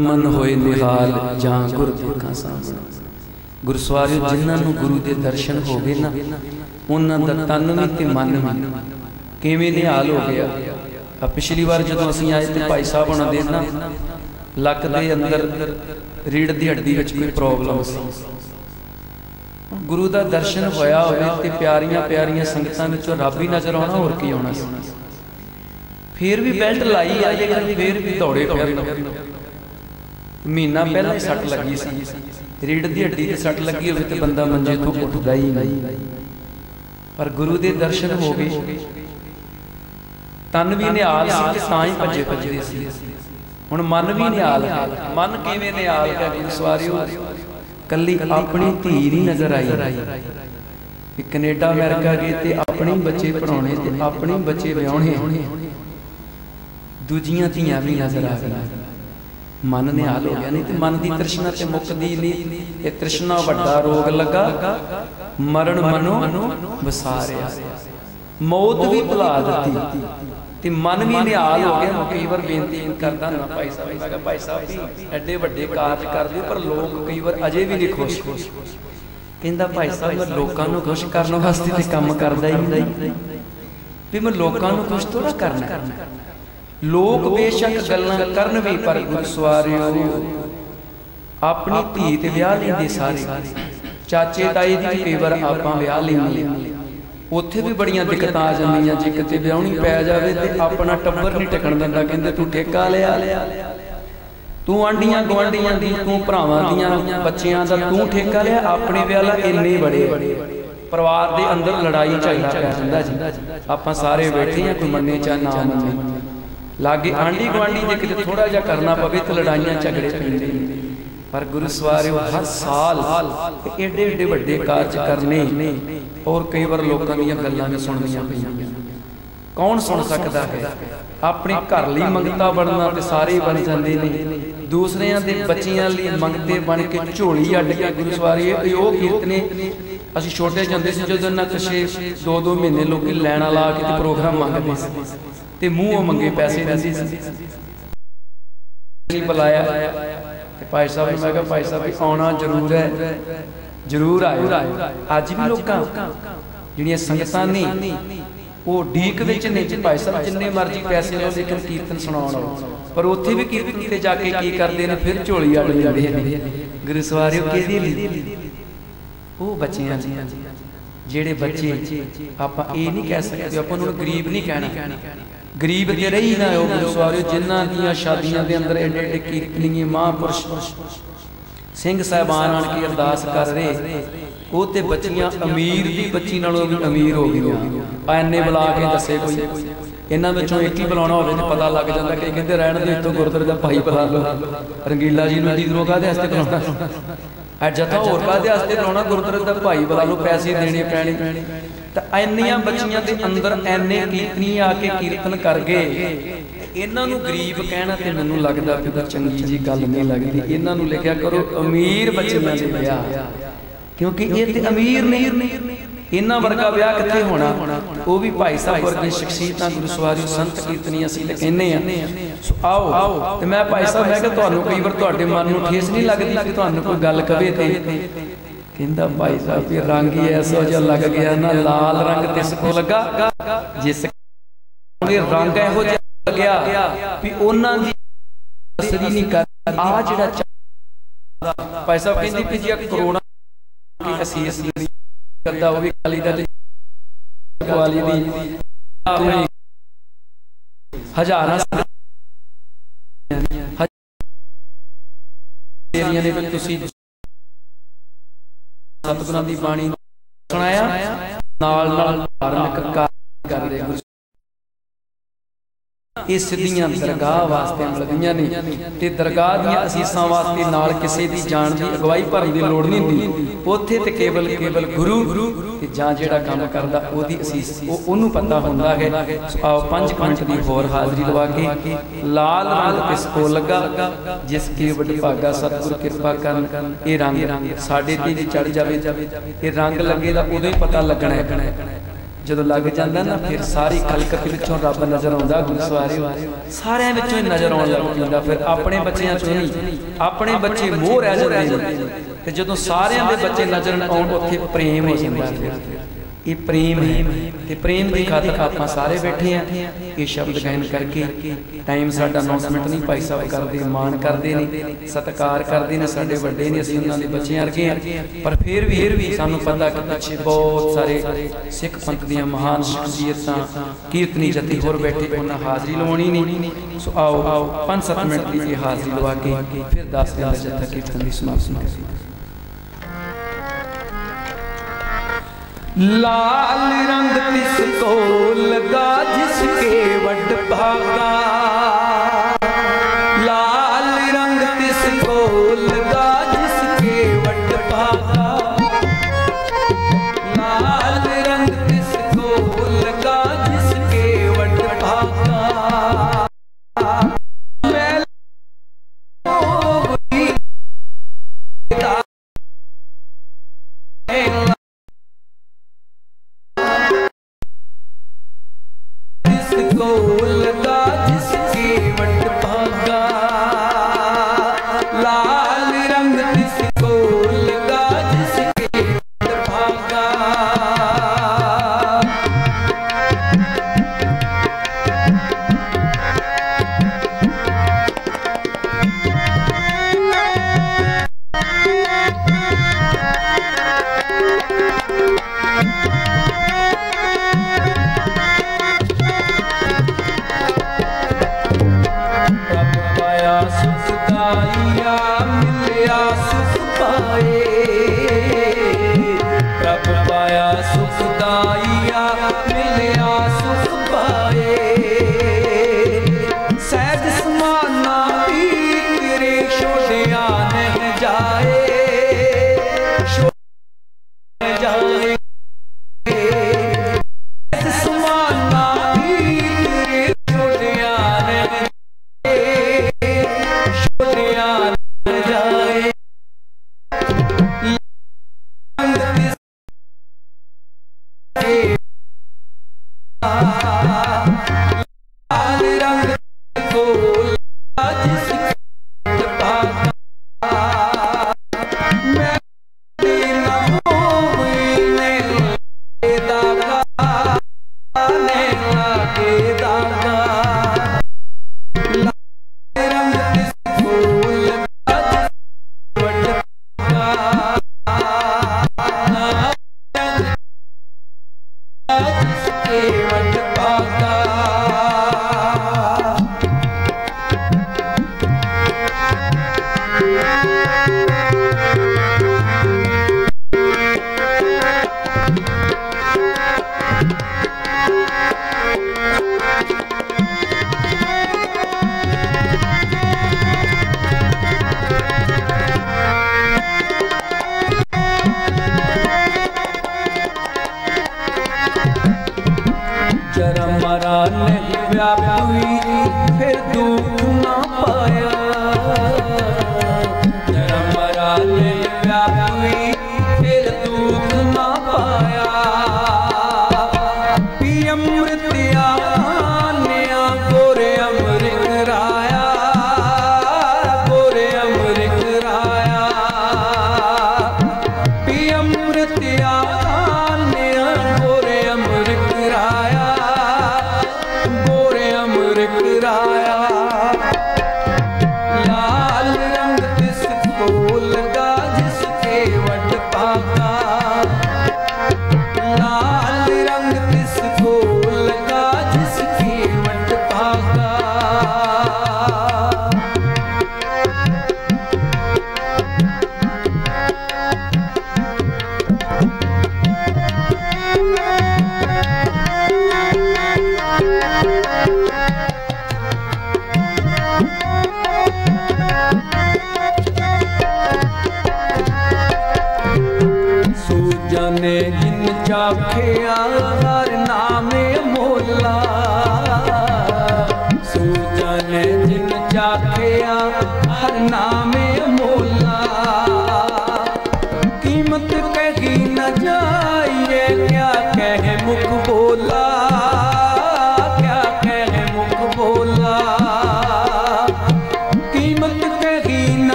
Speaker 4: ਮਨ
Speaker 3: ਹੋਏ ਨਿਹਾਲ ਜਾਂ ਗੁਰ ਦੇਖਾਂ ਸਾਹਮਣੇ। ਗੁਰਸਵਾਰਿਓ ਜਿਨ੍ਹਾਂ ਨੂੰ ਗੁਰੂ ਦੇ ਦਰਸ਼ਨ ਹੋ ਗਏ ਨਾ, ਉਹਨਾਂ ਦਾ ਤਨ ਵੀ ਤੇ ਮਨ ਵੀ। ਕਿਵੇਂ ਨਿਹਾਲ ਹੋ ਗਿਆ? ਆ ਪਿਛਲੀ ਵਾਰ ਜਦੋਂ ਅਸੀਂ ਆਏ ਤੇ ਭਾਈ ਸਾਹਿਬ ਉਹਨਾਂ ਦੇ ਨਾ, ਲੱਕ ਦੇ ਅੰਦਰ ਰੀੜ ਦੀ ਹੱਡੀ ਵਿੱਚ ਕੋਈ ਪ੍ਰੋਬਲਮ ਸੀ। ਗੁਰੂ ਦਾ ਦਰਸ਼ਨ ਹੋਇਆ ਹੋਵੇ ਤੇ ਪਿਆਰੀਆਂ ਪਿਆਰੀਆਂ ਸੰਗਤਾਂ ਵਿੱਚੋਂ ਰੱਬ ਹੀ ਨਜ਼ਰ ਆਉਣਾ, ਹੋਰ ਕੀ ਆਉਣਾ ਸੀ। ਫੇਰ ਵੀ ਬੈਲਟ ਲਾਈ ਆ, ਲੇਕਿਨ ਫੇਰ ਵੀ ਦੌੜੇ ਫਿਰਨ ਮਹੀਨਾ ਪਹਿਲਾਂ ਹੀ ਸੱਟ ਲੱਗੀ ਸੀ। ਰੀੜ ਦੀ ਹੱਡੀ ਤੇ ਸੱਟ ਲੱਗੀ ਹੋਵੇ ਤੇ ਬੰਦਾ ਮੰਜੇ ਤੋਂ ਉੱਠਦਾ ਹੀ ਨਹੀਂ। ਪਰ ਗੁਰੂ ਦੇ ਦਰਸ਼ਨ ਹੋ ਗਏ। ਤਨ ਵੀ ਨਿਹਾਲ ਸੀ ਤੇ ਤਾਂ ਹੀ ਭੱਜੇ ਭੱਜਦੇ ਸੀ। ਹੁਣ ਮਨ ਵੀ ਨਿਹਾਲ ਹੈ। ਮਨ ਕਿਵੇਂ ਨਿਹਾਲ ਹੈ ਗੁਰੂ ਸਵਾਰਿਓ ਕੱਲੀ ਆਪਣੀ ਧੀ ਨਹੀਂ ਨਜ਼ਰ ਆਈ। ਕਿ ਕੈਨੇਡਾ, ਅਮਰੀਕਾ ਗਏ ਤੇ ਆਪਣੇ ਬੱਚੇ ਪੜਾਉਣੇ ਤੇ ਆਪਣੇ ਬੱਚੇ ਵਿਆਹਣੇ। ਦੂਜੀਆਂ ਧੀਆਂ ਵੀ ਨਜ਼ਰ ਆ ਗਈਆਂ। ਮਨ ਨਿਹਾਲ ਹੋ ਗਿਆ ਨਹੀਂ ਤੇ ਮਨ ਦੀ ਤ੍ਰਿਸ਼ਨਾ ਤੇ ਮੁਕਦੀ ਨਹੀਂ। ਇਹ ਤ੍ਰਿਸ਼ਨਾ ਵੱਡਾ ਰੋਗ ਲੱਗਾ, ਮਰਨ ਮਨੋ ਵਸਾਰਿਆ। ਮੌਤ ਵੀ ਭੁਲਾ ਦਿੱਤੀ। ਤੇ ਮਨ ਵੀ ਨਿਹਾਲ ਹੋ ਗਿਆ। ਮੈਂ ਕਈ ਵਾਰ ਬੇਨਤੀ ਕਰਦਾ ਨਾ ਭਾਈ ਸਾਹਿਬ, ਮੈਂ ਕਿਹਾ ਭਾਈ ਸਾਹਿਬ ਵੀ ਐਡੇ ਵੱਡੇ ਕਾਰਜ ਕਰਦੇ ਪਰ ਲੋਕ ਕਈ ਵਾਰ ਅਜੇ ਵੀ ਨਹੀਂ ਖੁਸ਼। ਕਹਿੰਦਾ ਭਾਈ ਸਾਹਿਬ, ਮੈਂ ਲੋਕਾਂ ਨੂੰ ਖੁਸ਼ ਕਰਨ ਵਾਸਤੇ ਤੇ ਕੰਮ ਕਰਦਾ ਹੀ ਨਹੀਂ। ਵੀ ਮੈਂ ਲੋਕਾਂ ਨੂੰ ਖੁਸ਼ ਥੋੜਾ ਕਰਨਾ ਲੋਕ ਬੇਸ਼ੱਕ ਗੱਲਾਂ ਕਰਨ ਵੀ ਪਰ ਗੁਰ ਸਵਾਰਿਓ ਆਪਣੀ ਧੀ ਤੇ ਵਿਆਹ ਲੈਂਦੇ ਸਾਰੇ। ਚਾਚੇ ਤਾਏ ਦੀ ਕਈ ਵਾਰ ਆਪਾਂ ਵਿਆਹ ਲੈਂਦੇ ਆ ਉੱਥੇ ਵੀ ਬੜੀਆਂ ਦਿੱਕਤਾਂ ਆ ਜਾਂਦੀਆਂ। ਜੇ ਕਿਤੇ ਵਿਆਹਣੀ ਪੈ ਜਾਵੇ ਤੇ ਆਪਣਾ ਟੱਬਰ ਨਹੀਂ ਟਿਕਣ ਦਿੰਦਾ। ਕਹਿੰਦੇ ਤੂੰ ਠੇਕਾ ਲਿਆ ਤੂੰ ਆਂਡੀਆਂ ਗਵਾਂਡੀਆਂ ਦੀ ਤੂੰ ਭਰਾਵਾਂ ਦੀਆਂ ਬੱਚਿਆਂ ਦਾ ਤੂੰ ਠੇਕਾ ਲਿਆ। ਆਪਣੇ ਵਿਆਹ ਲਾ ਇੰਨੇ ਬੜੇ। ਪਰਿਵਾਰ ਦੇ ਅੰਦਰ ਲੜਾਈ ਝਗੜਾ ਪੈ ਜਾਂਦਾ ਜੀ। ਆਪਾਂ ਸਾਰੇ ਬੈਠੇ ਆ ਕੋਈ ਮੰਨੇ ਚਾਹ ਨਾ ਮੰਨੇ ਲਾਗੇ ਆਂਢੀ ਗਵਾਂਢੀ ਜੇ ਕਿਤੇ ਥੋੜਾ ਜਿਹਾ ਕਰਨਾ ਪਵੇ ਤੇ ਲੜਾਈਆਂ ਝਗੜੇ ਪੈਂਦੇ ਨੇ। ਪਰ ਗੁਰੂ ਸਵਾਰਿਓ ਹਰ ਸਾਲ ਏਡੇ ਏਡੇ ਵੱਡੇ ਕਾਰਜ ਕਰਨੇ ਔਰ ਕਈ ਵਾਰ ਲੋਕਾਂ ਦੀਆਂ ਗੱਲਾਂ ਵੀ ਸੁਣਨੀਆਂ ਪਈਆਂ ਕੌਣ ਸੁਣ ਸਕਦਾ ਹੈ? ਆਪਣੇ ਘਰ ਲਈ ਮੰਗਤਾ ਬਣਨਾ ਤੇ ਸਾਰੇ ਬਣ ਜਾਂਦੇ ਨੇ। ਦੂਸਰਿਆਂ ਦੇ ਬੱਚਿਆਂ ਲਈ ਮੰਗਤੇ ਬਣ ਕੇ ਝੋਲੀ ਅੱਡ ਕੇ ਗੁਰੂ ਸਵਾਰੀਏ ਇਹ ਉਹ ਕੀਰਤਨੇ ਅਸੀਂ ਛੋਟੇ ਜਾਂਦੇ ਸੀ ਜਦੋਂ ਨਾ ਕਸ਼ੇ 2-2 ਮਹੀਨੇ ਲੋਕੀ ਲੈਣਾ ਲਾ ਕੇ ਤੇ ਪ੍ਰੋਗਰਾਮ ਮੰਗਦੇ ਸੀ। ਤੇ ਮੂੰਹੋਂ ਮੰਗੇ ਪੈਸੇ ਦਿੰਦੇ ਸੀ। ਨਹੀਂ ਬੁਲਾਇਆ। ਤੇ ਭਾਈ ਸਾਹਿਬ ਨੂੰ ਮੈਂ ਕਿਹਾ ਭਾਈ ਸਾਹਿਬ ਵੀ ਆਉਣਾ ਜ਼ਰੂਰ ਹੈ। ਜ਼ਰੂਰ ਆਇਓ। ਅੱਜ ਵੀ ਲੋਕਾਂ ਜਿਹੜੀਆਂ ਸੰਗਤਾਂ ਨੇ ਉਹ ਢੀਕ ਵਿੱਚ ਨੇ ਭਾਈ ਸਾਹਿਬ ਜਿੰਨੇ ਮਰਜ਼ੀ ਪੈਸੇ ਲਓ ਲੇਕਿਨ ਕੀਰਤਨ ਸੁਣਾਉਣ ਪਰ ਉੱਥੇ ਵੀ ਕੀਰਤਨ ਤੇ ਜਾ ਕੇ ਕੀ ਕਰਦੇ ਨੇ? ਫਿਰ ਝੋਲੀ ਅੜ ਜਾਂਦੇ ਨੇ। ਗੁਰੂ ਸਵਾਰਿਓ ਕਿਹਦੀ ਲਈ ਉਹ ਬੱਚਿਆਂ ਦੀ ਜਿਹੜੇ ਬੱਚੇ ਆਪਾਂ ਇਹ ਨਹੀਂ ਕਹਿ ਸਕਦੇ ਆਪਾਂ ਉਹਨਾਂ ਨੂੰ ਗਰੀਬ ਨਹੀਂ ਕਹਿਣਾ। ਗਰੀਬ ਤੇ ਰਹੀ ਨਾ ਉਹ ਗੁਰੂ ਸਵਾਰਿਓ ਜਿਨ੍ਹਾਂ ਦੀਆਂ ਸ਼ਾਦੀਆਂ ਦੇ ਅੰਦਰ ਐਡੇ ਐਡੇ ਕੀਰਤਨੀਏ ਮਹਾਂਪੁਰਸ਼ ਸਿੰਘ ਸਾਹਿਬਾਨ ਆਣ ਕੇ ਅਰਦਾਸ ਕਰ ਰਹੇ। ਉਹ ਤੇ ਬੱਚੀਆਂ ਅਮੀਰ ਦੀ ਬੱਚੀ ਨਾਲੋਂ ਵੀ ਅਮੀਰ ਹੋ ਗਈਆਂ। ਆ ਐਨੇ ਬੁਲਾ ਕੇ ਦੱਸੇ ਕੋਈ। ਇਹਨਾਂ ਵਿੱਚੋਂ ਇੱਕ ਹੀ ਬੁਲਾਉਣਾ ਹੋਵੇ ਤੇ ਪਤਾ ਲੱਗ ਜਾਂਦਾ ਕਿ ਕਹਿੰਦੇ ਰਹਿਣ ਦੇ ਇੱਥੋਂ ਗੁਰਦੁਆਰੇ ਦਾ ਭਾਈ ਬੁਲਾ ਲਓ। ਰੰਗੀਲਾ ਜੀ ਨੂੰ ਲੀਡਰੋਂ ਕਾਹਦੇ ਵਾਸਤੇ ਬੁਲਾਉਣਾ? ਐ ਜਥਾ ਹੋਰ ਕਾਹਦੇ ਵਾਸਤੇ ਬੁਲਾਉਣਾ? ਗੁਰਦੁਆਰੇ ਦਾ ਭਾਈ ਬੁਲਾ ਲਓ ਪੈਸੇ ਦੇਣੇ ਪੈਣੇ। ਤਾਂ ਐਨੀਆਂ ਬੱਚੀਆਂ ਦੇ ਅੰਦਰ ਐਨੇ ਕੀਰਤਨੀ ਆ ਕੇ ਕੀਰਤਨ ਕਰ ਗਏ। ਇਹਨਾਂ ਨੂੰ ਗਰੀਬ ਕਹਿਣਾ ਤੇ ਮੈਨੂੰ ਲੱਗਦਾ ਕਿ ਚੰਗੀ ਜੀ ਗੱਲ ਨਹੀਂ ਲੱਗਦੀ। ਇਹਨਾਂ ਨੂੰ ਲਿਖਿਆ ਕਰੋ, ਅਮੀਰ ਬੱਚਿਆਂ ਦੇ ਵਿਆਹ। ਕਿਉਂਕਿ ਇਹ ਤੇ ਅਮੀਰ ਨਹੀਂ ਇਹਨਾਂ ਵਰਗਾ ਵਿਆਹ ਕਿੱਥੇ ਹੋਣਾ? ਉਹ ਵੀ ਭਾਈ ਸਾਹਿਬ ਵਰਗੇ ਸ਼ਖਸੀਅਤਾਂ ਗੁਰੂ ਸਵਾਰੀ ਸੰਤ ਕੀਰਤਨੀ ਅਸੀਂ ਤੇ ਕਹਿੰਨੇ ਆ ਸੋ ਆਓ, ਤੇ ਮੈਂ ਭਾਈ ਸਾਹਿਬ, ਮੈਂ ਕਿ ਤੁਹਾਨੂੰ ਕਈ ਵਾਰ ਤੁਹਾਡੇ ਮਨ ਨੂੰ ਠੇਸ ਨਹੀਂ ਲੱਗਦੀ ਕਿ ਤੁਹਾਨੂੰ ਕੋਈ ਗੱਲ ਕਵੇ ਤੇ ਕਹਿੰਦਾ ਭਾਈ ਸਾਹਿਬ ਵੀ ਰੰਗ ਹੀ ਐਸਾ ਜਿਹਾ ਲੱਗ ਗਿਆ ਨਾ ਲਾਲ ਰੰਗ ਤਿਸ ਕੋ ਲੱਗਾ। ਜਿਸ ਉਹਨੇ ਰੰਗ ਇਹੋ ਜਿਹਾ ਲੱਗਿਆ ਵੀ ਉਹਨਾਂ ਦੀ ਅਸਰੀ ਨਹੀਂ ਕਰ ਆ ਜਿਹੜਾ ਭਾਈ ਸਾਹਿਬ ਕਹਿੰਦੀ ਵੀ ਜੀ ਕਰੋਨਾ ਕੀ ਅਸੀਸ ਦੀ ਕਰਦਾ ਉਹ ਵੀ ਕਾਲੀ ਦਾ ਵਾਲੀ ਦੀ ਹਜ਼ਾਰਾਂ ਤੇਰੀਆਂ ਨੇ ਵੀ ਤੁਸੀਂ ਸਤਿਗੁਰਾਂ ਦੀ ਬਾਣੀ ਸੁਣਾਇਆ। ਨਾਲ ਨਾਲ ਧਾਰਮਿਕ ਕਾਰਜ ਕਰਦੇ ਗੁਰੂ ਇਹ ਸਿੱਧੀਆਂ ਦਰਗਾਹ ਵਾਸਤੇ ਮਿਲਦੀਆਂ ਨੇ ਤੇ ਦਰਗਾਹ ਦੀਆਂ ਅਸੀਸਾਂ ਵਾਸਤੇ ਨਾਲ ਕਿਸੇ ਦੀ ਜਾਣ ਦੀ ਅਗਵਾਈ ਭਰਨ ਦੀ ਲੋੜ ਨਹੀਂ ਹੁੰਦੀ। ਉੱਥੇ ਤੇ ਕੇਵਲ ਕੇਵਲ ਗੁਰੂ ਤੇ ਜਾਂ ਜਿਹੜਾ ਕੰਮ ਕਰਦਾ ਉਹਦੀ ਅਸੀਸ, ਉਹ ਉਹਨੂੰ ਪਤਾ ਹੁੰਦਾ ਹੈ। ਆਓ 5 ਮਿੰਟ ਦੀ ਹੋਰ ਹਾਜ਼ਰੀ ਲਵਾ ਕੇ ਲਾਲ ਰੰਗ ਕਿਸ ਕੋ ਲੱਗਾ, ਜਿਸ ਕੀ ਵਡਭਾਗਾ ਸਤਿਗੁਰ ਕਿਰਪਾ ਕਰਨ ਇਹ ਰੰਗ ਸਾਡੇ ਤੇ ਜੇ ਚੜ ਜਾਵੇ। ਇਹ ਰੰਗ ਲੱਗੇ ਦਾ ਉਦੋਂ ਹੀ ਪਤਾ ਲੱਗਣਾ ਹੈ। ਜਦੋਂ ਲੱਗ ਜਾਂਦਾ ਨਾ, ਫਿਰ ਸਾਰੀ ਖਲਕਤ ਵਿੱਚੋਂ ਰੱਬ ਨਜ਼ਰ ਆਉਂਦਾ ਗੁਰਸਵਾਰਿਓ ਸਾਰਿਆਂ ਵਿੱਚੋਂ ਹੀ ਨਜ਼ਰ ਆਉਣ ਲੱਗ ਪੈਂਦਾ ਫਿਰ ਆਪਣੇ ਬੱਚਿਆਂ ਚੋਂ ਨਹੀਂ, ਆਪਣੇ ਬੱਚੇ ਮੋਹ ਰਹਿ ਜਾਂਦੇ ਤੇ ਜਦੋਂ ਸਾਰਿਆਂ ਦੇ ਬੱਚੇ ਨਜ਼ਰ ਆਉਣ, ਉੱਥੇ ਪ੍ਰੇਮ ਹੋ ਜਾਂਦਾ ਫਿਰ। ਇਹ ਪ੍ਰੇਮ ਹੈ ਤੇ ਪ੍ਰੇਮ ਦੀ ਖਾਤਰ ਆਪਾਂ ਸਾਰੇ ਬੈਠੇ ਆ ਇਹ ਸ਼ਬਦ ਗਾਇਨ ਕਰਕੇ ਟਾਈਮ ਸਾਡਾ 9 ਮਿੰਟ ਨਹੀਂ ਭਾਈ ਸਾਹਿਬ ਕਰਦੇ, ਮਾਣ ਕਰਦੇ ਨੇ, ਸਤਿਕਾਰ ਕਰਦੇ ਨੇ, ਸਾਡੇ ਵੱਡੇ ਨੇ, ਅਸੀਂ ਉਹਨਾਂ ਦੇ ਬੱਚੇ ਵਰਗੇ ਆ ਪਰ ਫਿਰ ਵੀ ਫਿਰ ਵੀ ਸਾਨੂੰ ਪਤਾ ਕਿ ਪਿੱਛੇ ਬਹੁਤ ਸਾਰੇ ਸਿੱਖ ਪੰਥ ਦੀਆਂ ਮਹਾਨ ਸ਼ਖਸੀਅਤਾਂ ਕੀਰਤਨੀ ਜਤੀ ਹੋਰ ਬੈਠੇ, ਉਹਨਾਂ ਹਾਜ਼ਰੀ ਲਵਾਉਣੀ ਨਹੀਂ। ਸੋ ਆਓ 5-7 ਮਿੰਟ ਦੀ ਹਾਜ਼ਰੀ ਲਵਾ ਕੇ ਫਿਰ 10 ਦਿਨ ਦਾ ਜਥਾ ਕੀਰਤਨ ਦੀ ਸਮਾਪਤੀ ਕਰੀਏ। लाल रंग तिसको लगा जिसके वट भागा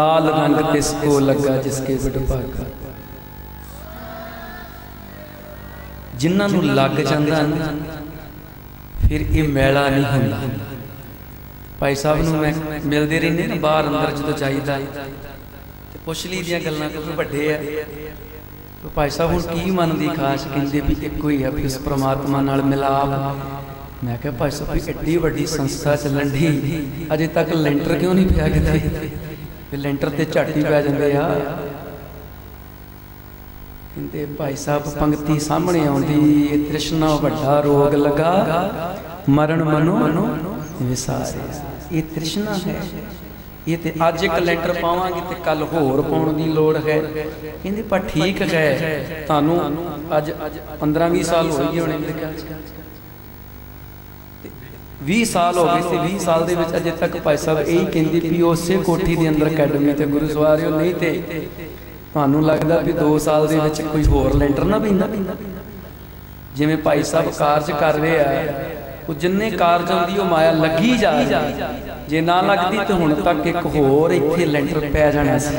Speaker 3: ਲਾਲ ਰੰਗ ਤਿਸ ਕੋ ਲੱਗਾ ਜਿਸਕੇ ਵਟ ਪਾਗਾ ਜਿਨ੍ਹਾਂ ਨੂੰ ਲੱਗ ਜਾਂਦਾ ਨਾ ਫਿਰ ਇਹ ਮੈਲਾ ਨਹੀਂ ਹੁੰਦਾ। ਭਾਈ ਸਾਹਿਬ ਨੂੰ ਮੈਂ ਮਿਲਦੇ ਰਹਿੰਦੇ ਨਾ ਬਾਹਰ ਅੰਦਰ ਜਦੋਂ ਜਾਈਦਾ ਤੇ ਪੁੱਛ ਲਈ ਦੀਆਂ ਗੱਲਾਂ ਕਿਉਂਕਿ ਵੱਡੇ ਆ। ਭਾਈ ਸਾਹਿਬ ਹੁਣ ਕੀ ਮਨ ਦੀ ਖਾਸ ਕਹਿੰਦੇ ਵੀ ਇੱਕੋ ਹੀ ਆ ਵੀ ਉਸ ਪ੍ਰਮਾਤਮਾ ਨਾਲ ਮਿਲਾਪ। ਮੈਂ ਕਿਹਾ ਭਾਈ ਸਾਹਿਬ ਵੀ ਐਡੀ ਵੱਡੀ ਸੰਸਥਾ ਚੱਲਣ ਦੀ ਅਜੇ ਤੱਕ ਲੈਂਟਰ ਕਿਉਂ ਨਹੀਂ ਪਿਆ ਕਿਤੇ? ਵੀ ਲੈਂਟਰ ਤੇ ਝਾਟੀ ਪੈ ਜਾਂਦੇ ਆ। ਕਹਿੰਦੇ ਭਾਈ ਸਾਹਿਬ, ਪੰਕਤੀ ਸਾਹਮਣੇ ਆਉਂਦੀ ਇਹ ਤ੍ਰਿਸ਼ਨਾ ਵੱਡਾ ਰੋਗ ਲਗਾ, ਮਰਨ ਮਨੋ ਵਿਸਾਰਿਆ। ਇਹ ਤ੍ਰਿਸ਼ਨਾ ਹੈ। ਇਹ ਤੇ ਅੱਜ ਇੱਕ ਲੈਂਟਰ ਪਾਵਾਂਗੇ ਤੇ ਕੱਲ ਹੋਰ ਪਾਉਣ ਦੀ ਲੋੜ ਹੈ। ਕਹਿੰਦੇ ਪਰ ਠੀਕ ਹੈ, ਤੁਹਾਨੂੰ ਅੱਜ 15 20 ਸਾਲ ਹੋ ਗਏ ਹੋਣੇ 20 ਸਾਲ ਹੋ ਗਏ ਸੀ 20 ਸਾਲ ਦੇ ਵਿੱਚ ਅਜੇ ਤੱਕ ਭਾਈ ਸਾਹਿਬ ਇਹੀ ਕਹਿੰਦੇ ਵੀ ਉਸੇ ਕੋਠੀ ਦੇ ਅੰਦਰ ਅਕੈਡਮੀ ਤੇ ਗੁਰੂ ਸਵਾਰਿਓ, ਨਹੀਂ ਤੇ ਤੁਹਾਨੂੰ ਲੱਗਦਾ ਵੀ 2 ਸਾਲ ਦੇ ਵਿੱਚ ਕੋਈ ਹੋਰ ਲੈਂਟਰ ਨਾ ਪੈਂਦਾ? ਜਿਵੇਂ ਭਾਈ ਸਾਹਿਬ ਕਾਰਜ ਕਰ ਰਹੇ ਆ, ਉਹ ਜਿੰਨੇ ਕਾਰਜ ਹੁੰਦੀ ਉਹ ਮਾਇਆ ਲੱਗੀ ਜਾ ਰਹੀ ਜੇ ਨਾ ਲੱਗਦੀ ਤੇ ਹੁਣ ਤੱਕ ਇੱਕ ਹੋਰ ਇੱਥੇ ਲੈਂਟਰ ਪੈ ਜਾਣਾ ਸੀ।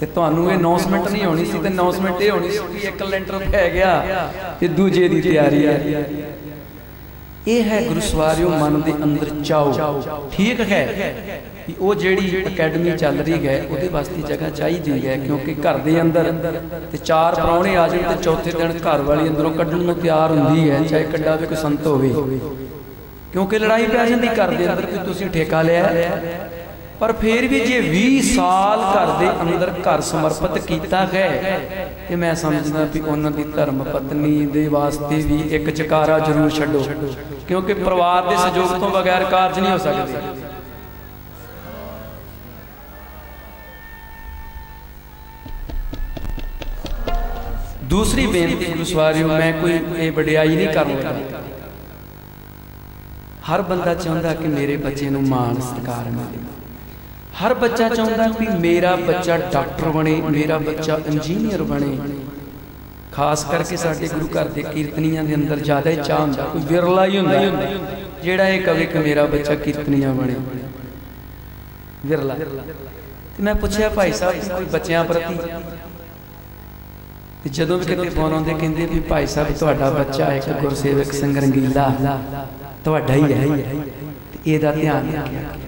Speaker 3: ਤੇ ਤੁਹਾਨੂੰ ਇਹ ਅਨਾਉਂਸਮੈਂਟ ਨਹੀਂ ਹੋਣੀ ਸੀ, ਤੇ ਅਨਾਉਂਸਮੈਂਟ ਇਹ ਹੋਣੀ ਸੀ ਕਿ ਇੱਕ ਲੈਂਟਰ ਪੈ ਗਿਆ ਤੇ ਦੂਜੇ ਦੀ ਤਿਆਰੀ ਹੈ ਇਹ ਹੈ ਗੁਰੂ ਸਵਾਰਿਓ ਮਨ ਦੇ ਅੰਦਰ ਚਾਓ। ਠੀਕ ਹੈ। ਕਿ ਉਹ ਜਿਹੜੀ ਅਕੈਡਮੀ ਚੱਲ ਰਹੀ ਹੈ ਉਹਦੇ ਵਾਸਤੇ ਜਗ੍ਹਾ ਚਾਹੀਦੀ ਹੈ ਕਿਉਂਕਿ ਘਰ ਦੇ ਅੰਦਰ ਤੇ ਚਾਰ ਪ੍ਰਾਹੁਣੇ ਆ ਜਾਣ ਤੇ ਚੌਥੇ ਦਿਨ ਘਰ ਵਾਲੀ ਅੰਦਰੋਂ ਕੱਢਣ ਨੂੰ ਤਿਆਰ ਹੁੰਦੀ ਹੈ ਚਾਹੇ ਕੱਢਾ ਵੀ ਕੋਈ ਸੰਤ ਹੋਵੇ। ਕਿਉਂਕਿ ਲੜਾਈ ਪੈ ਜਾਂਦੀ ਘਰ ਦੇ ਅੰਦਰ ਕਿ ਤੁਸੀਂ ਠੇਕਾ ਲਿਆ ਪਰ ਫਿਰ ਵੀ ਜੇ 20 ਸਾਲ ਘਰ ਦੇ ਅੰਦਰ ਘਰ ਸਮਰਪਿਤ ਕੀਤਾ ਹੈ, ਤੇ ਮੈਂ ਸਮਝਦਾ ਵੀ ਉਹਨਾਂ ਦੀ ਧਰਮ ਪਤਨੀ ਦੇ ਵਾਸਤੇ ਵੀ ਇੱਕ ਚਕਾਰਾ ਜ਼ਰੂਰ ਛੱਡੋ, ਕਿਉਂਕਿ ਪਰਿਵਾਰ ਦੇ ਸਹਿਯੋਗ ਤੋਂ ਬਗੈਰ ਕਾਰਜ ਨਹੀਂ ਹੋ ਸਕਦੇ। ਦੂਸਰੀ ਬੇਨਤੀ ਗੁਰਸਵਾਰਿਓ, ਮੈਂ ਕੋਈ ਇਹ ਵਡਿਆਈ ਨਹੀਂ ਕਰਨ ਲੱਗਾ। ਹਰ ਬੰਦਾ ਚਾਹੁੰਦਾ ਕਿ ਮੇਰੇ ਬੱਚੇ ਨੂੰ ਮਾਣ ਸਤਿਕਾਰ ਮਿਲੇ। ਹਰ ਬੱਚਾ ਚਾਹੁੰਦਾ ਵੀ ਮੇਰਾ ਬੱਚਾ ਡਾਕਟਰ ਬਣੇ, ਮੇਰਾ ਬੱਚਾ ਇੰਜੀਨੀਅਰ ਬਣੇ। ਖਾਸ ਕਰਕੇ ਸਾਡੇ ਗੁਰੂ ਘਰ ਦੇ ਕੀਰਤਨੀਆਂ ਦੇ ਅੰਦਰ ਜ਼ਿਆਦਾ ਹੀ ਚਾਹ ਹੁੰਦਾ, ਕੋਈ ਵਿਰਲਾ ਹੀ ਹੁੰਦਾ, ਜਿਹੜਾ ਇਹ ਕਵੇ ਕਿ ਮੇਰਾ ਬੱਚਾ ਕੀਰਤਨੀਆਂ ਬਣੇ। ਵਿਰਲਾ। ਤੇ ਮੈਂ ਪੁੱਛਿਆ ਭਾਈ ਸਾਹਿਬ ਕੋਈ ਬੱਚਿਆਂ ਪ੍ਰਤੀ? ਤੇ ਜਦੋਂ ਵੀ ਕਿਤੇ ਫੋਨ ਆਉਂਦੇ ਕਹਿੰਦੇ ਵੀ ਭਾਈ ਸਾਹਿਬ, ਤੁਹਾਡਾ ਬੱਚਾ ਇੱਕ ਗੁਰਸੇਵਕ ਸਿੰਘ ਰੰਗੀਲਾ ਤੁਹਾਡਾ ਹੀ ਹੈ। ਤੇ ਇਹਦਾ ਧਿਆਨ ਰੱਖਿਆ।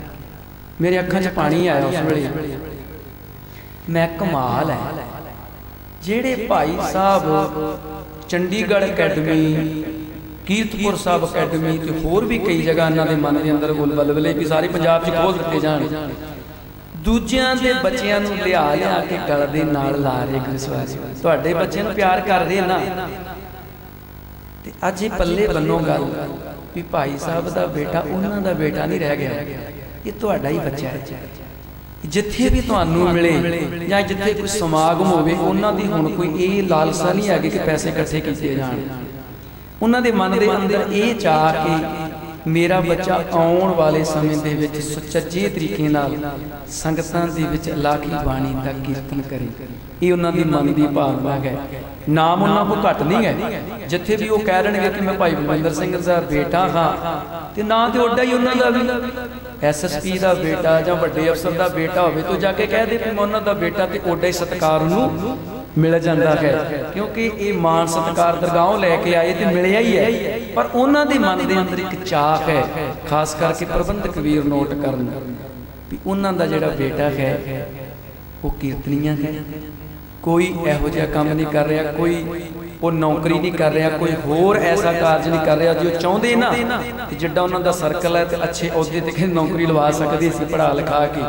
Speaker 3: ਮੇਰੇ ਅੱਖਾਂ 'ਚ ਪਾਣੀ ਆਇਆ ਉਸ ਵੇਲੇ। ਮੈਂ ਕਮਾਲ ਹੈ। ਜਿਹੜੇ ਭਾਈ ਸਾਹਿਬ ਚੰਡੀਗੜ੍ਹ ਅਕੈਡਮੀ, ਕੀਰਤਪੁਰ ਸਾਹਿਬ ਅਕੈਡਮੀ ਤੇ ਹੋਰ ਵੀ ਕਈ ਜਗ੍ਹਾ ਇਹਨਾਂ ਦੇ ਮਨ ਦੇ ਅੰਦਰ ਗੁੱਲ ਵੀ ਸਾਰੇ ਪੰਜਾਬ 'ਚ ਖੋਲ ਦਿੱਤੇ ਜਾਣ। ਦੂਜਿਆਂ ਦੇ ਬੱਚਿਆਂ ਨੂੰ ਲਿਆ ਲਿਆ ਕੇ ਗਲ ਦੇ ਨਾਲ ਲਾ ਰਹੇ ਗੁਰਸਵਾਰੀ ਤੁਹਾਡੇ ਬੱਚੇ ਨੂੰ ਪਿਆਰ ਕਰਦੇ ਨਾ। ਤੇ ਅੱਜ ਇਹ ਪੱਲੇ ਬੰਨੋ ਗੱਲ ਵੀ ਭਾਈ ਸਾਹਿਬ ਦਾ ਬੇਟਾ, ਉਹਨਾਂ ਦਾ ਬੇਟਾ ਨਹੀਂ ਰਹਿ ਗਿਆ। ਇਹ ਤੁਹਾਡਾ ਹੀ ਬੱਚਾ ਹੈ। ਜਿੱਥੇ ਵੀ ਤੁਹਾਨੂੰ ਮਿਲੇ ਜਾਂ ਜਿੱਥੇ ਕੋਈ ਸਮਾਗਮ ਹੋਵੇ ਉਹਨਾਂ ਦੀ ਹੁਣ ਕੋਈ ਇਹ ਲਾਲਸਾ ਨਹੀਂ ਹੈਗੀ ਕਿ ਪੈਸੇ ਇਕੱਠੇ ਕੀਤੇ ਜਾਣ। ਉਹਨਾਂ ਦੇ ਮਨ ਦੇ ਅੰਦਰ ਇਹ ਚਾਹ ਕਿ ਮੇਰਾ ਬੱਚਾ ਆਉਣ ਵਾਲੇ ਸਮੇਂ ਦੇ ਵਿੱਚ ਸੁਚੱਜੇ ਤਰੀਕੇ ਨਾਲ ਸੰਗਤਾਂ ਦੇ ਵਿੱਚ ਅੱਲਾਹ ਦੀ ਬਾਣੀ ਦਾ ਕੀਰਤਨ ਕਰੇ। ਇਹ ਉਹਨਾਂ ਦੀ ਮਨ ਦੀ ਭਾਵਨਾ ਹੈ। ਨਾਮ ਉਹਨਾਂ ਕੋ ਘੱਟ ਨਹੀਂ ਹੈ। ਜਿੱਥੇ ਵੀ ਉਹ ਕਹਿ ਰਣਗੇ ਕਿ ਮੈਂ ਭਾਈ ਬਲਵਿੰਦਰ ਸਿੰਘ ਦਾ ਬੇਟਾ ਹਾਂ, ਤੇ ਨਾਂ ਤੇ ਓਡਾ ਹੀ ਉਹਨਾਂ ਦਾ ਵੀ। ਐਸਐਸਪੀ ਦਾ ਬੇਟਾ ਜਾਂ ਵੱਡੇ ਅਫਸਰ ਦਾ ਬੇਟਾ ਹੋਵੇ ਤੋ ਜਾ ਕੇ ਕਹਿ ਦੇ ਕਿ ਮੈਂ ਉਹਨਾਂ ਦਾ ਬੇਟਾ ਤੇ ਓਡਾ ਹੀ ਸਤਕਾਰ ਨੂੰ ਮਿਲ ਜਾਂਦਾ ਹੈ। ਕਿਉਂਕਿ ਇਹ ਮਾਨ ਸਤਕਾਰ ਦਰਗਾਹੋਂ ਲੈ ਕੇ ਆਏ ਤੇ ਮਿਲਿਆ ਹੀ ਹੈ। ਪਰ ਉਹਨਾਂ ਦੇ ਮਨ ਦੇ ਅੰਦਰ ਇੱਕ ਚਾਹ ਹੈ, ਖਾਸ ਕਰਕੇ ਪ੍ਰਬੰਧਕ ਵੀਰ ਨੋਟ ਕਰਨ। ਵੀ ਉਹਨਾਂ ਦਾ ਜਿਹੜਾ ਬੇਟਾ ਹੈ, ਉਹ ਕੀਰਤਨੀਆਂ ਹੈ। ਕੋਈ ਇਹੋ ਜਿਹਾ ਕੰਮ ਨਹੀਂ ਕਰ ਰਿਹਾ, ਕੋਈ ਉਹ ਨੌਕਰੀ ਨਹੀਂ ਕਰ ਰਿਹਾ, ਕੋਈ ਹੋਰ ਐਸਾ ਕਾਰਜ ਨਹੀਂ ਕਰ ਰਿਹਾ ਜੇ ਉਹ ਚਾਹੁੰਦੇ ਨਾ। ਤੇ ਜਿੱਡਾ ਉਹਨਾਂ ਦਾ ਸਰਕਲ ਹੈ ਤੇ ਅੱਛੇ ਅਹੁਦੇ ਤੇ ਕਿ ਨੌਕਰੀ ਲਵਾ ਸਕਦੇ ਸੀ ਪੜਾ ਲਿਖਾ ਕੇ।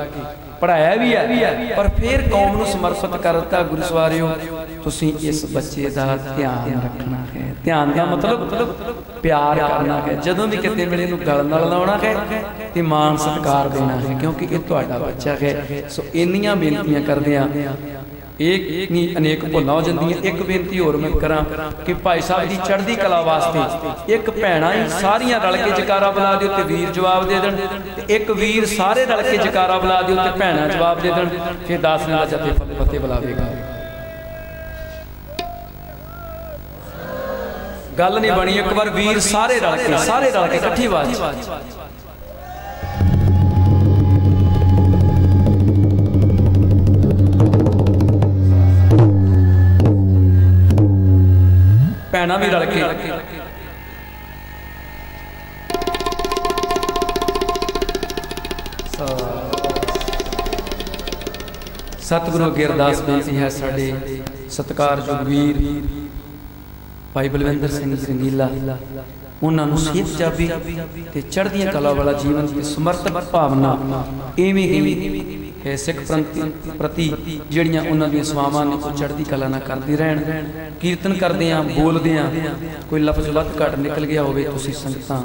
Speaker 3: ਪੜਾਇਆ ਵੀ ਹੈ, ਪਰ ਫਿਰ ਕੌਮ ਨੂੰ ਸਮਰਪਿਤ ਕਰਤਾ ਗੁਰੂ ਸਵਾਰਿਓ ਤੁਸੀਂ ਇਸ ਬੱਚੇ ਦਾ ਧਿਆਨ ਰੱਖਣਾ ਹੈ। ਧਿਆਨ ਦਾ ਮਤਲਬ ਪਿਆਰ ਕਰਨਾ ਹੈ। ਜਦੋਂ ਵੀ ਕਿਤੇ ਮਿਲੇ ਨੂੰ ਗਲ ਨਾਲ ਲਾਉਣਾ ਹੈ ਤੇ ਮਾਣ ਸਤਿਕਾਰ ਦੇਣਾ ਹੈ, ਕਿਉਂਕਿ ਇਹ ਤੁਹਾਡਾ ਬੱਚਾ ਹੈ। ਸੋ ਇੰਨੀਆਂ ਬੇਨਤੀਆਂ ਕਰਦੇ ਆ ਇੱਕ ਨਹੀਂ, ਅਨੇਕ ਭੁੱਲਾਂ ਹੋ ਜਾਂਦੀਆਂ। ਇੱਕ ਬੇਨਤੀ ਹੋਰ ਮੈਂ ਕਰਾਂ ਕਿ ਭਾਈ ਸਾਹਿਬ ਦੀ ਚੜ੍ਹਦੀ ਕਲਾ ਵਾਸਤੇ ਇੱਕ ਭੈਣਾ ਹੀ ਸਾਰੀਆਂ ਰਲ ਕੇ ਜਕਾਰਾ ਬੁਲਾ ਦਿਓ ਤੇ ਵੀਰ ਜਵਾਬ ਦੇ ਦੇਣ। ਤੇ ਇੱਕ ਵੀਰ ਸਾਰੇ ਰਲ ਕੇ ਜਕਾਰਾ ਬੁਲਾ ਦਿਓ ਤੇ ਭੈਣਾ ਜਵਾਬ ਦੇ ਦੇਣ। ਫਿਰ ਦਾਸ ਨੇ ਦਾ ਜੱਥੇ ਫਤਿਹ ਬੁਲਾਵੇਗਾ। ਗੱਲ ਨਹੀਂ ਬਣੀ, ਇੱਕ ਵਾਰ ਵੀਰ ਸਾਰੇ ਰਲ ਕੇ, ਸਾਰੇ ਰਲ ਕੇ ਇਕੱਠੀ ਆਵਾਜ਼। ਭੈਣਾਂ ਵੀ ਰਲ ਕੇ। ਸਤਿਗੁਰੂ ਅੱਗੇ ਅਰਦਾਸ ਬੇਨਤੀ ਹੈ ਸਾਡੇ ਸਤਿਕਾਰਯੋਗ ਵੀਰ ਭਾਈ ਬਲਵਿੰਦਰ ਸਿੰਘ ਜੀ ਰੰਗੀਲਾ ਉਹਨਾਂ ਨੂੰ ਸਿਹਤ ਜਾਬੀ ਤੇ ਚੜ੍ਹਦੀਆਂ ਕਲਾ ਵਾਲਾ ਜੀਵਨ ਤੇ ਸਮਰਥ ਭਾਵਨਾ ਐਵੇਂ ਹੀ ਸਿੱਖ ਪ੍ਰਤੀ ਜਿਹੜੀਆਂ ਉਹਨਾਂ ਦੀਆਂ ਸਵਾਵਾਂ ਨੇ, ਉਹ ਚੜ੍ਹਦੀ ਕਲਾ ਨਾਲ ਕਰਦੇ ਰਹਿਣ, ਕੀਰਤਨ ਕਰਦੇ ਆਂ, ਬੋਲਦੇ ਆਂ, ਕੋਈ ਲਫ਼ਜ਼ ਵੱਧ ਘੱਟ ਨਿਕਲ ਗਿਆ ਹੋਵੇ, ਤੁਸੀਂ ਸੰਗਤਾਂ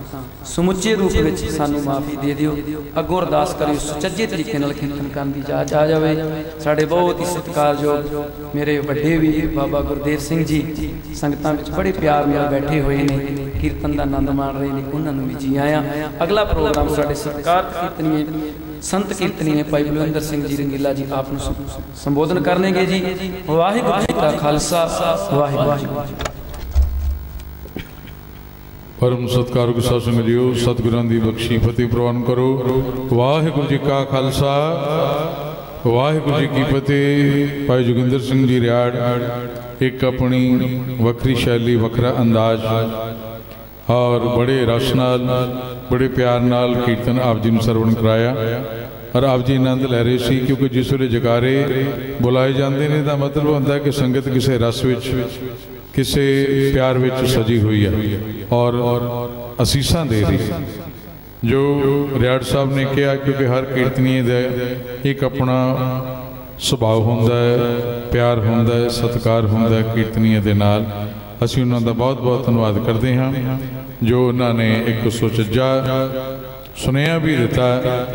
Speaker 3: ਸਮੁੱਚੇ ਰੂਪ ਵਿੱਚ ਸਾਨੂੰ ਮਾਫੀ ਦੇ ਦਿਓ। ਅੱਗੋਂ ਅਰਦਾਸ ਕਰਿਓ, ਸੁਚੱਜੇ ਤਰੀਕੇ ਨਾਲ ਕੀਰਤਨ ਕਰਨ ਦੀ ਜਾਚ ਆ ਜਾਵੇ। ਸਾਡੇ ਬਹੁਤ ਹੀ ਸਤਿਕਾਰਯੋਗ ਮੇਰੇ ਵੱਡੇ ਵੀਰ ਬਾਬਾ ਗੁਰਦੇਵ ਸਿੰਘ ਜੀ, ਸੰਗਤਾਂ ਵਿੱਚ ਬੜੇ ਪਿਆਰ ਨਾਲ ਬੈਠੇ ਹੋਏ ਨੇ। ਕੀਰਤਨ ਦਾ ਆਨੰਦ ਮਾਣ ਰਹੇ ਨੇ, ਉਹਨਾਂ ਨੂੰ ਵੀ ਜੀ ਆਇਆਂ। ਅਗਲਾ ਪ੍ਰੋਗਰਾਮ ਸਾਡੇ ਸਤਿਕਾਰ ਕੀਰਤਨੀਏ, ਸੰਤ ਕੀਰਤਨੀਏ ਭਾਈ ਬਲਵਿੰਦਰ ਸਿੰਘ ਜੀ ਰੰਗੀਲਾ ਜੀ ਆਪ ਨੂੰ ਸੰਬੋਧਨ ਕਰਨਗੇ ਜੀ। ਵਾਹਿਗੁਰੂ ਜੀ ਕਾ ਖਾਲਸਾ, ਵਾਹਿਗੁਰੂ
Speaker 2: ਪਰਮ ਸਤਿਕਾਰਯੋਗ ਸਾਧ ਸੰਗਤ ਜੀਓ ਸਤਿਗੁਰਾਂ ਦੀ ਬਖਸ਼ੀ ਫਤਿਹ ਪ੍ਰਵਾਨ ਕਰੋ। ਵਾਹਿਗੁਰੂ ਜੀ ਕਾ ਖਾਲਸਾ, ਵਾਹਿਗੁਰੂ ਜੀ ਕੀ ਫਤਿਹ। ਭਾਈ ਜੋਗਿੰਦਰ ਸਿੰਘ ਜੀ ਰਿਆੜ, ਇੱਕ ਆਪਣੀ ਵੱਖਰੀ ਸ਼ੈਲੀ, ਵੱਖਰਾ ਅੰਦਾਜ਼। ਔਰ ਬੜੇ ਰਸ ਨਾਲ, ਬੜੇ ਪਿਆਰ ਨਾਲ ਕੀਰਤਨ ਆਪ ਜੀ ਨੂੰ ਸਰਵਣ ਕਰਾਇਆ। ਔਰ ਆਪ ਜੀ ਆਨੰਦ ਲੈ ਰਹੇ ਸੀ, ਕਿਉਂਕਿ ਜਿਸ ਵੇਲੇ ਜਕਾਰੇ ਬੁਲਾਏ ਜਾਂਦੇ ਨੇ, ਤਾਂ ਮਤਲਬ ਹੁੰਦਾ ਕਿ ਸੰਗਤ ਕਿਸੇ ਰਸ ਵਿੱਚ, ਕਿਸੇ ਪਿਆਰ ਵਿੱਚ ਸਜੀ ਹੋਈ ਹੈ। ਔਰ ਅਸੀਸਾਂ ਦੇ ਰਹੀ ਹੈ। ਜੋ ਰਿਆੜ ਸਾਹਿਬ ਨੇ ਕਿਹਾ, ਕਿਉਂਕਿ ਹਰ ਕੀਰਤਨੀਏ ਦਾ ਇੱਕ ਆਪਣਾ ਸੁਭਾਅ ਹੁੰਦਾ ਹੈ, ਪਿਆਰ ਹੁੰਦਾ ਹੈ, ਸਤਿਕਾਰ ਹੁੰਦਾ ਹੈ ਕੀਰਤਨੀਏ ਦੇ ਨਾਲ। ਅਸੀਂ ਉਹਨਾਂ ਦਾ ਬਹੁਤ ਬਹੁਤ ਧੰਨਵਾਦ ਕਰਦੇ ਹਾਂ। ਜੋ ਉਹਨਾਂ ਨੇ ਇੱਕ ਸੁਚੱਜਾ ਸੁਨੇਹਾ ਵੀ ਦਿੱਤਾ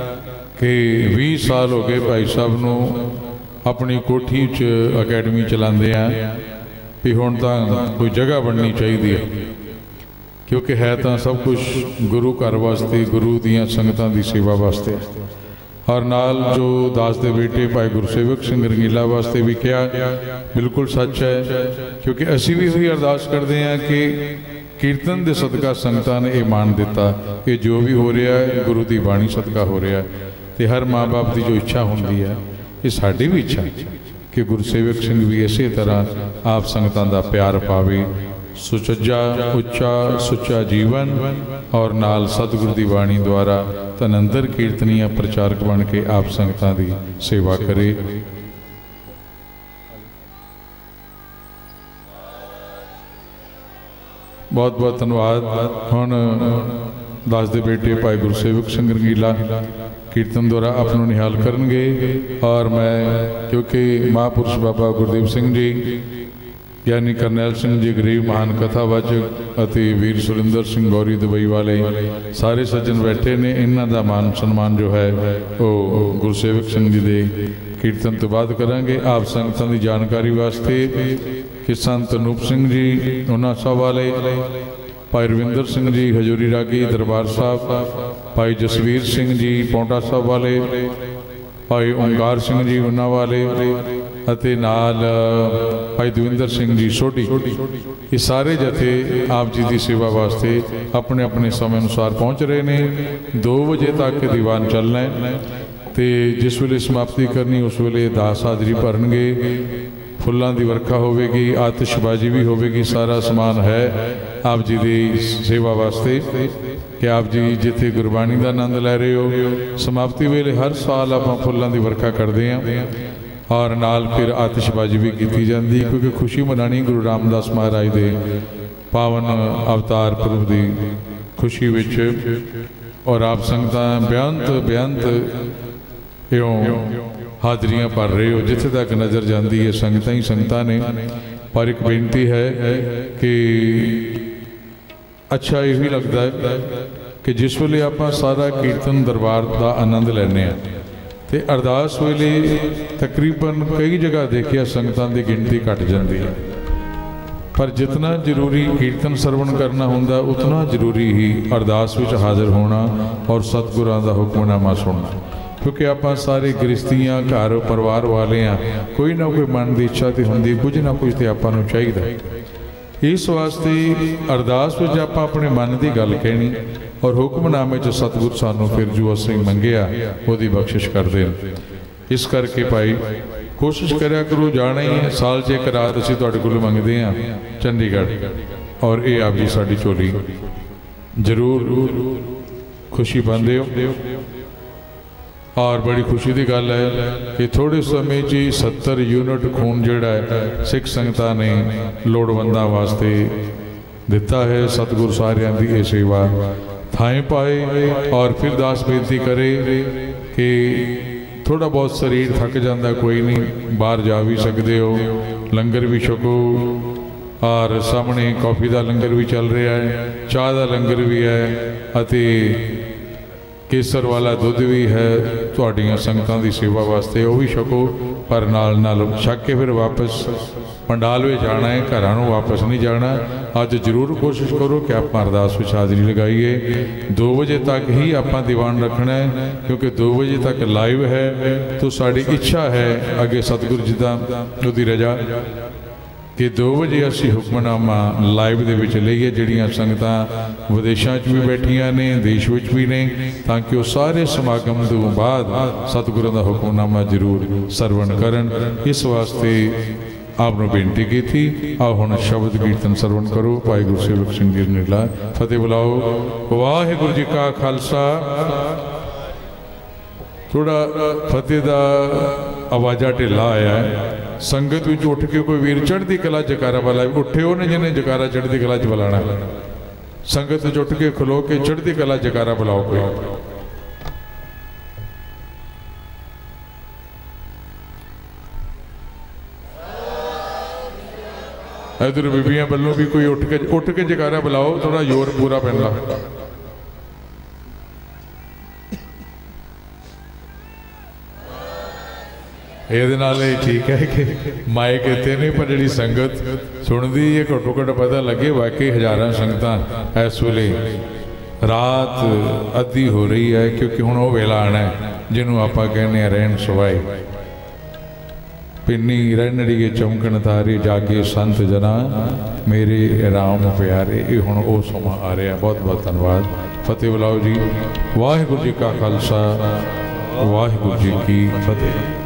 Speaker 2: ਕਿ 20 ਸਾਲ ਹੋ ਗਏ ਭਾਈ ਸਾਹਿਬ ਨੂੰ ਆਪਣੀ ਕੋਠੀ 'ਚ ਅਕੈਡਮੀ ਚਲਾਉਂਦੇ ਆ ਵੀ ਹੁਣ ਤਾਂ ਕੋਈ ਜਗ੍ਹਾ ਬਣਨੀ ਚਾਹੀਦੀ ਹੈ ਕਿਉਂਕਿ ਹੈ ਤਾਂ ਸਭ ਕੁਝ ਗੁਰੂ ਘਰ ਵਾਸਤੇ, ਗੁਰੂ ਦੀਆਂ ਸੰਗਤਾਂ ਦੀ ਸੇਵਾ ਵਾਸਤੇ। ਔਰ ਨਾਲ ਜੋ ਦਾਸ ਦੇ ਬੇਟੇ ਭਾਈ ਗੁਰਸੇਵਕ ਸਿੰਘ ਰੰਗੀਲਾ ਵਾਸਤੇ ਵੀ ਕਿਹਾ, ਬਿਲਕੁਲ ਸੱਚ ਹੈ। ਕਿਉਂਕਿ ਅਸੀਂ ਵੀ ਉਹੀ ਅਰਦਾਸ ਕਰਦੇ ਹਾਂ ਕਿ ਕੀਰਤਨ ਦੇ ਸਦਕਾ ਸੰਗਤਾਂ ਨੇ ਇਹ ਮਾਣ ਦਿੱਤਾ ਕਿ ਜੋ ਵੀ ਹੋ ਰਿਹਾ ਹੈ, ਗੁਰੂ ਦੀ ਬਾਣੀ ਸਦਕਾ ਹੋ ਰਿਹਾ ਹੈ ਤੇ ਹਰ ਮਾਪੇ ਦੀ ਜੋ ਇੱਛਾ ਹੁੰਦੀ ਹੈ, ਇਹ ਸਾਡੀ ਵੀ ਇੱਛਾ ਹੈ ਕਿ ਗੁਰਸੇਵਕ ਸਿੰਘ ਵੀ ਇਸੇ ਤਰ੍ਹਾਂ ਆਪ ਸੰਗਤਾਂ ਦਾ ਪਿਆਰ ਪਾਵੇ, ਸੁਚੱਜਾ, ਉੱਚਾ, ਸੁੱਚਾ ਜੀਵਨ ਔਰ ਨਾਲ ਸਤਿਗੁਰ ਦੀ ਬਾਣੀ ਦੁਆਰਾ ਤਨੰਦਰ ਕੀਰਤਨੀਆ ਪ੍ਰਚਾਰਕ ਬਣ ਕੇ ਆਪ ਸੰਗਤਾਂ ਦੀ ਸੇਵਾ ਕਰੇ। ਬਹੁਤ ਬਹੁਤ ਧੰਨਵਾਦ। ਹੁਣ ਦਾਸ ਦੇ ਬੇਟੇ ਭਾਈ ਗੁਰਸੇਵਕ ਸਿੰਘ ਰੰਗੀਲਾ ਕੀਰਤਨ ਦੁਆਰਾ ਆਪ ਨੂੰ ਨਿਹਾਲ ਕਰਨਗੇ ਔਰ ਮੈਂ ਕਿਉਂਕਿ ਮਹਾਪੁਰਸ਼ ਬਾਬਾ ਗੁਰਦੇਵ ਸਿੰਘ ਜੀ ਗਿਆਨੀ ਕਰਨੈਲ ਸਿੰਘ ਜੀ, ਗਰੀਬ ਮਹਾਨ ਕਥਾਵਾਚਕ ਅਤੇ ਵੀਰ ਸੁਰਿੰਦਰ ਸਿੰਘ ਗੌਰੀ ਦੁਬਈ ਵਾਲੇ ਸਾਰੇ ਸੱਜਣ ਬੈਠੇ ਨੇ। ਇਹਨਾਂ ਦਾ ਮਾਨ ਸਨਮਾਨ ਜੋ ਹੈ, ਉਹ ਗੁਰਸੇਵਕ ਸਿੰਘ ਜੀ ਦੇ ਕੀਰਤਨ ਤੋਂ ਬਾਅਦ ਕਰਾਂਗੇ। ਆਪ ਸੰਗਤਾਂ ਦੀ ਜਾਣਕਾਰੀ ਵਾਸਤੇ ਕਿ ਸੰਤ ਅਨੂਪ ਸਿੰਘ ਜੀ, ਉਹਨਾਂ ਸਾਹਿਬ ਵਾਲੇ, ਭਾਈ ਰਵਿੰਦਰ ਸਿੰਘ ਜੀ, ਹਜੂਰੀ ਰਾਗੀ ਦਰਬਾਰ ਸਾਹਿਬ, ਭਾਈ ਜਸਵੀਰ ਸਿੰਘ ਜੀ, ਪੌਂਟਾ ਸਾਹਿਬ ਵਾਲੇ, ਭਾਈ ਓੰਕਾਰ ਸਿੰਘ ਜੀ, ਉਹਨਾਂ ਵਾਲੇ ਅਤੇ ਨਾਲ, ਭਾਈ ਦਵਿੰਦਰ ਸਿੰਘ ਜੀ ਸੋਢੀ। ਇਹ ਸਾਰੇ ਜਥੇ ਆਪ ਜੀ ਦੀ ਸੇਵਾ ਵਾਸਤੇ ਆਪਣੇ ਆਪਣੇ ਸਮੇਂ ਅਨੁਸਾਰ ਪਹੁੰਚ ਰਹੇ ਨੇ। 2 ਵਜੇ ਤੱਕ ਦੀਵਾਨ ਚੱਲਣਾ ਹੈ ਤੇ ਜਿਸ ਵੇਲੇ ਸਮਾਪਤੀ ਕਰਨੀ, ਉਸ ਵੇਲੇ ਦਾਸ ਹਾਜ਼ਰੀ ਭਰਨਗੇ। ਫੁੱਲਾਂ ਦੀ ਵਰਖਾ ਹੋਵੇਗੀ, ਆਤਿਸ਼ਬਾਜ਼ੀ ਵੀ ਹੋਵੇਗੀ, ਸਾਰਾ ਸਮਾਨ ਹੈ ਆਪ ਜੀ ਦੀ ਸੇਵਾ ਵਾਸਤੇ। ਕਿ ਆਪ ਜੀ ਜਿੱਥੇ ਗੁਰਬਾਣੀ ਦਾ ਆਨੰਦ ਲੈ ਰਹੇ ਹੋ, ਸਮਾਪਤੀ ਵੇਲੇ ਹਰ ਸਾਲ ਆਪਾਂ ਫੁੱਲਾਂ ਦੀ ਵਰਖਾ ਕਰਦੇ ਹਾਂ ਔਰ ਨਾਲ ਫਿਰ ਆਤਿਸ਼ਬਾਜ਼ੀ ਵੀ ਕੀਤੀ ਜਾਂਦੀ, ਕਿਉਂਕਿ ਖੁਸ਼ੀ ਮਨਾਣੀ ਗੁਰੂ ਰਾਮਦਾਸ ਮਹਾਰਾਜ ਦੇ ਪਾਵਨ ਅਵਤਾਰ ਪੁਰਬ ਦੀ ਖੁਸ਼ੀ ਵਿੱਚ ਔਰ ਆਪ ਸੰਗਤਾਂ ਬਿਆੰਤ ਬਿਆੰਤ ਇਉਂ ਹਾਜ਼ਰੀਆਂ ਭਰ ਰਹੇ ਹੋ, ਜਿੱਥੇ ਤੱਕ ਨਜ਼ਰ ਜਾਂਦੀ ਹੈ, ਸੰਗਤਾਂ ਹੀ ਸੰਗਤਾਂ ਨੇ। ਪਰ ਇੱਕ ਬੇਨਤੀ ਹੈ ਕਿ ਅੱਛਾ ਇਹ ਵੀ ਲੱਗਦਾ ਹੈ ਕਿ ਜਿਸ ਵੇਲੇ ਆਪਾਂ ਸਾਰਾ ਕੀਰਤਨ ਦਰਬਾਰ ਦਾ ਆਨੰਦ ਲੈਣੇ ਆ ਤੇ ਅਰਦਾਸ ਵੇਲੇ ਤਕਰੀਬਨ ਕਈ ਜਗ੍ਹਾ ਦੇਖਿਆ ਸੰਗਤਾਂ ਦੀ ਗਿਣਤੀ ਘਟ ਜਾਂਦੀ ਹੈ। ਪਰ ਜਿਤਨਾ ਜ਼ਰੂਰੀ ਕੀਰਤਨ ਸਰਵਣ ਕਰਨਾ ਹੁੰਦਾ, ਉਤਨਾ ਜ਼ਰੂਰੀ ਹੀ ਅਰਦਾਸ ਵਿੱਚ ਹਾਜ਼ਰ ਹੋਣਾ ਔਰ ਸਤਿਗੁਰਾਂ ਦਾ ਹੁਕਮਨਾਮਾ ਸੁਣਨਾ। ਕਿਉਂਕਿ ਆਪਾਂ ਸਾਰੇ ਗ੍ਰਸਤੀਆਂ ਘਰ, ਪਰਿਵਾਰ ਵਾਲੇ ਆ, ਕੋਈ ਨਾ ਕੋਈ ਮਨ ਦੀ ਇੱਛਾ ਤੇ ਹੁੰਦੀ, ਕੁਝ ਨਾ ਕੁਝ ਤੇ ਆਪਾਂ ਨੂੰ ਚਾਹੀਦਾ। ਇਸ ਵਾਸਤੇ ਅਰਦਾਸ ਵਿੱਚ ਆਪਾਂ ਆਪਣੇ ਮਨ ਦੀ ਗੱਲ ਕਹਿਣੀ ਔਰ ਹੁਕਮਨਾਮੇ 'ਚ ਸਤਿਗੁਰ ਸਾਨੂੰ ਫਿਰ ਜੋ ਅਸੀਂ ਮੰਗਿਆ, ਉਹਦੀ ਬਖਸ਼ਿਸ਼ ਕਰਦੇ ਹਾਂ। ਇਸ ਕਰਕੇ ਭਾਈ, ਕੋਸ਼ਿਸ਼ ਕਰਿਆ ਕਰੋ, ਜਾਣਾ ਹੀ ਹੈ। ਸਾਲ 'ਚ ਇੱਕ ਰਾਤ ਅਸੀਂ ਤੁਹਾਡੇ ਕੋਲ ਮੰਗਦੇ ਹਾਂ, ਚੰਡੀਗੜ੍ਹ। ਔਰ ਇਹ ਆਪ ਜੀ ਸਾਡੀ ਝੋਲੀ। ਜ਼ਰੂਰ ਖੁਸ਼ੀ ਪਾਉਂਦੇ ਹੋ। ਔਰ ਬੜੀ ਖੁਸ਼ੀ ਦੀ ਗੱਲ ਹੈ ਕਿ ਥੋੜੇ ਸਮੇਂ 'ਚ ਹੀ 70 ਯੂਨਿਟ ਖੂਨ ਜਿਹੜਾ ਹੈ, ਸਿੱਖ ਸੰਗਤਾਂ ਨੇ ਲੋੜਵੰਦਾਂ ਵਾਸਤੇ ਦਿੱਤਾ ਹੈ ਸਤਿਗੁਰ ਸਾਰਿਆਂ ਦੀ ਇਹ ਸੇਵਾ। ਥਾਂ ਪਾਏ ਔਰ ਫਿਰ ਦਾਸ ਬੇਨਤੀ ਕਰੇ ਕਿ ਥੋੜਾ ਬਹੁਤ ਸਰੀਰ ਥੱਕ ਜਾਂਦਾ, ਕੋਈ ਨਹੀਂ, ਬਾਹਰ ਜਾ ਵੀ ਸਕਦੇ ਹੋ, ਲੰਗਰ ਵੀ ਛਕੋ। ਔਰ ਸਾਹਮਣੇ ਕਾਫੀ ਦਾ ਲੰਗਰ ਵੀ ਚੱਲ ਰਿਹਾ ਹੈ, ਚਾਹ ਦਾ ਲੰਗਰ ਵੀ ਹੈ ਅਤੇ ਕੇਸਰ ਵਾਲਾ ਦੁੱਧ ਵੀ ਹੈ, ਤੁਹਾਡੀਆਂ ਸੰਗਤਾਂ ਦੀ ਸੇਵਾ ਵਾਸਤੇ ਉਹ ਵੀ ਛਕੋ, ਪਰ ਨਾਲ ਨਾਲ ਛਕ ਕੇ ਫਿਰ ਵਾਪਸ ਪੰਡਾਲ ਵਿੱਚ ਜਾਣਾ ਹੈ, ਘਰਾਂ ਨੂੰ ਵਾਪਸ ਨਹੀਂ ਜਾਣਾ। ਅੱਜ ਜ਼ਰੂਰ ਕੋਸ਼ਿਸ਼ ਕਰੋ ਕਿ ਆਪਾਂ ਅਰਦਾਸ ਵਿੱਚ ਹਾਜ਼ਰੀ ਲਗਾਈਏ। 2 ਵਜੇ ਤੱਕ ਹੀ ਆਪਾਂ ਦੀਵਾਨ ਰੱਖਣਾ ਹੈ, ਕਿਉਂਕਿ 2 ਵਜੇ ਤੱਕ ਲਾਈਵ ਹੈ, ਤੋਂ ਸਾਡੀ ਇੱਛਾ ਹੈ ਅੱਗੇ ਸਤਿਗੁਰੂ ਜੀ ਦਾ ਉਹਦੀ ਰਜਾ ਕਿ 2 ਵਜੇ ਅਸੀਂ ਹੁਕਮਨਾਮਾ ਲਾਈਵ ਦੇ ਵਿੱਚ ਲਈਏ, ਜਿਹੜੀਆਂ ਸੰਗਤਾਂ ਵਿਦੇਸ਼ਾਂ 'ਚ ਵੀ ਬੈਠੀਆਂ ਨੇ, ਦੇਸ਼ ਵਿੱਚ ਵੀ ਨੇ, ਤਾਂ ਕਿ ਉਹ ਸਾਰੇ ਸਮਾਗਮ ਤੋਂ ਬਾਅਦ ਸਤਿਗੁਰਾਂ ਦਾ ਹੁਕਮਨਾਮਾ ਜ਼ਰੂਰ ਸਰਵਣ ਕਰਨ। ਇਸ ਵਾਸਤੇ ਆਪ ਨੂੰ ਬੇਨਤੀ ਕੀਤੀ ਆ ਹੁਣ ਸ਼ਬਦ ਕੀਰਤਨ ਸਰਵਣ ਕਰੋ। ਭਾਈ ਗੁਰੂ ਸੇਵਕ ਸਿੰਘ ਜੀ ਨੇ ਲਾ ਫਤਿਹ ਬੁਲਾਓ। ਵਾਹਿਗੁਰੂ ਜੀ ਕਾ ਖਾਲਸਾ। ਥੋੜਾ ਫਤਿਹ ਦਾ ਆਵਾਜ਼ਾ ਢਿੱਲਾ ਆਇਆ ਹੈ। ਸੰਗਤ ਵਿੱਚ ਉੱਠ ਕੇ ਕੋਈ ਵੀਰ ਚੜ੍ਹਦੀ ਕਲਾ ਜਕਾਰਾ ਵਾਲਾ ਉੱਠੇ ਉਹਨੇ ਜਿਹਨੇ ਜਕਾਰਾ ਚੜ੍ਹਦੀ ਕਲਾ ਚ ਬੁਲਾਣਾ। ਸੰਗਤ ਜੁਟ ਕੇ ਖਲੋ ਕੇ ਚੜ੍ਹਦੀ ਕਲਾ ਜਕਾਰਾ ਬੁਲਾਓ ਕੋਈ। ਇਧਰ ਬੀਬੀਆਂ ਵੱਲੋਂ ਵੀ ਕੋਈ ਉੱਠ ਕੇ ਉੱਠ ਕੇ ਜਕਾਰਾ ਬੁਲਾਓ ਥੋੜਾ ਜ਼ੋਰ ਪੂਰਾ ਪੈਂਦਾ ਇਹਦੇ ਨਾਲ ਇਹ ਠੀਕ ਹੈ ਕਿ ਮਾਈਕ ਇੱਥੇ ਨਹੀਂ ਪਰ ਜਿਹੜੀ ਸੰਗਤ ਸੁਣਦੀ ਹੈ ਘੱਟੋ ਘੱਟ ਪਤਾ ਲੱਗੇ ਵਾਕਈ ਹਜ਼ਾਰਾਂ ਸੰਗਤਾਂ ਇਸ ਵੇਲੇ ਰਾਤ ਅੱਧੀ ਹੋ ਰਹੀ ਹੈ ਕਿਉਂਕਿ ਹੁਣ ਉਹ ਵੇਲਾ ਆਣਾ ਹੈ, ਜਿਹਨੂੰ ਆਪਾਂ ਕਹਿੰਦੇ ਆ ਰਹਿਣ ਸਵਾਈ ਪਿੰਨੀ ਰਹਿਣੜੀਏ ਚਮਕਣ ਤਾਰੇ ਜਾਗੇ ਸੰਤ ਜਨਾ, ਮੇਰੇ ਰਾਮ ਪਿਆਰੇ, ਇਹ ਹੁਣ ਉਹ ਸਮਾਂ ਆ ਰਿਹਾ। ਬਹੁਤ ਬਹੁਤ ਧੰਨਵਾਦ। ਫਤਿਹ ਬੁਲਾਓ ਜੀ। ਵਾਹਿਗੁਰੂ ਜੀ ਕਾ ਖਾਲਸਾ, ਵਾਹਿਗੁਰੂ ਜੀ ਕੀ ਫਤਿਹ।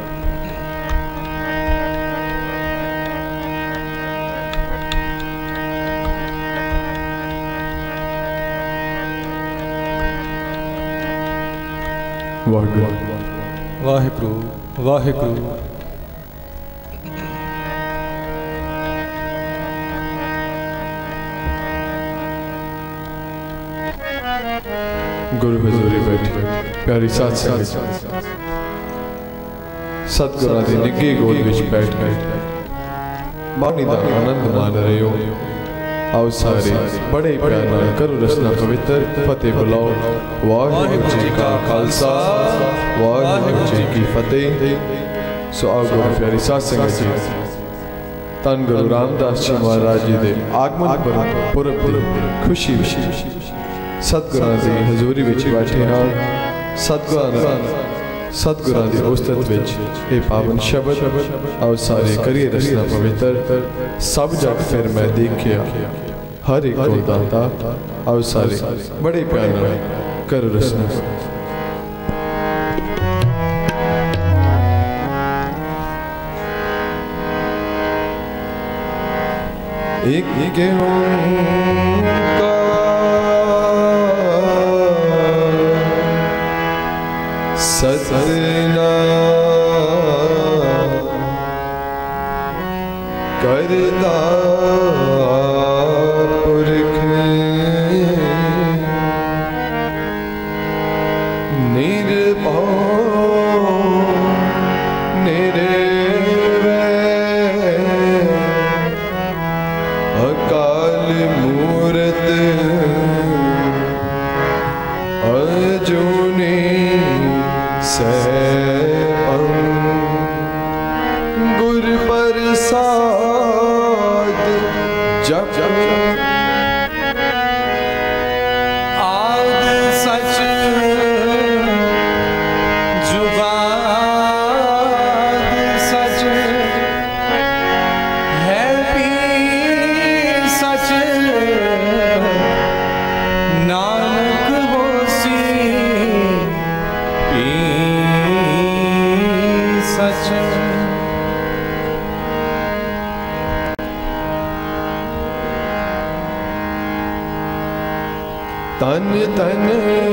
Speaker 1: ਵਾਹਿਗੁਰੂ ਵਾਹਿਗੁਰੂ। ਵਾਹਿਗੁਰੂ ਗੁਰੂ ਹਜ਼ੂਰੀ ਬੈਠੇ ਪਿਆਰੀ ਸਾਧ ਸੰਗਤ, ਸਤਿਗੁਰਾਂ ਦੀ ਨਿੱਘੀ ਗੋਦ ਵਿੱਚ ਬੈਠ ਕੇ ਬਾਣੀ ਦਾ ਆਨੰਦ ਮਾਣ ਰਹੇ ਹੋ। ਆਓ ਸਾਰੇ ਬੜੇ ਪਿਆਰ ਨਾਲ ਕਰੋ ਰਸਨਾ ਪਵਿੱਤਰ ਫਤਿਹ ਬੁਲਾਓ। ਵਾਹਿਗੁਰੂ ਜੀ ਕਾ ਖਾਲਸਾ ਵਾਹਿਗੁਰੂ ਜੀ ਕੀ ਫਤਿਹ। ਸੋ ਆਓ ਗੁਰੂ ਪਿਆਰੀ ਸਾਧ ਸੰਗਤ ਜੀ ਤਨ ਗੁਰੂ ਰਾਮਦਾਸ ਜੀ ਮਹਾਰਾਜ ਜੀ ਦੇ ਆਗਮਨ ਪੁਰਬ ਪੁਰਬ ਦੀ ਖੁਸ਼ੀ ਵਿੱਚ ਸਤਿਗੁਰਾਂ ਦੀ ਹਜ਼ੂਰੀ ਵਿੱਚ ਬੈਠੇ ਹਾਂ। ਸਤਿਗੁਰਾਂ ਸਤਿਗੁਰਾਂ ਦੀ ਉਸਤਤ ਵਿੱਚ ਇਹ ਪਾਵਨ ਸ਼ਬਦ ਆਓ ਸਾਰੇ ਕਰੀਏ ਰਸਨਾ ਪਵਿੱਤਰ। ਸਭ ਜਗ ਫਿਰ ਮੈਂ ਦੇਖਿਆ। ਹਰ ਇੱਕ ਕੋ ਦਾਤਾ ਆਓ ਸਾਰੇ ਬੜੇ ਪਿਆਰ ਨਾਲ ਕਰੋ ਰਸਨਾ ਇੱਕ ਇੱਕ ਓੰਕਾਰ ਸਤਨਾਮ ਤਨ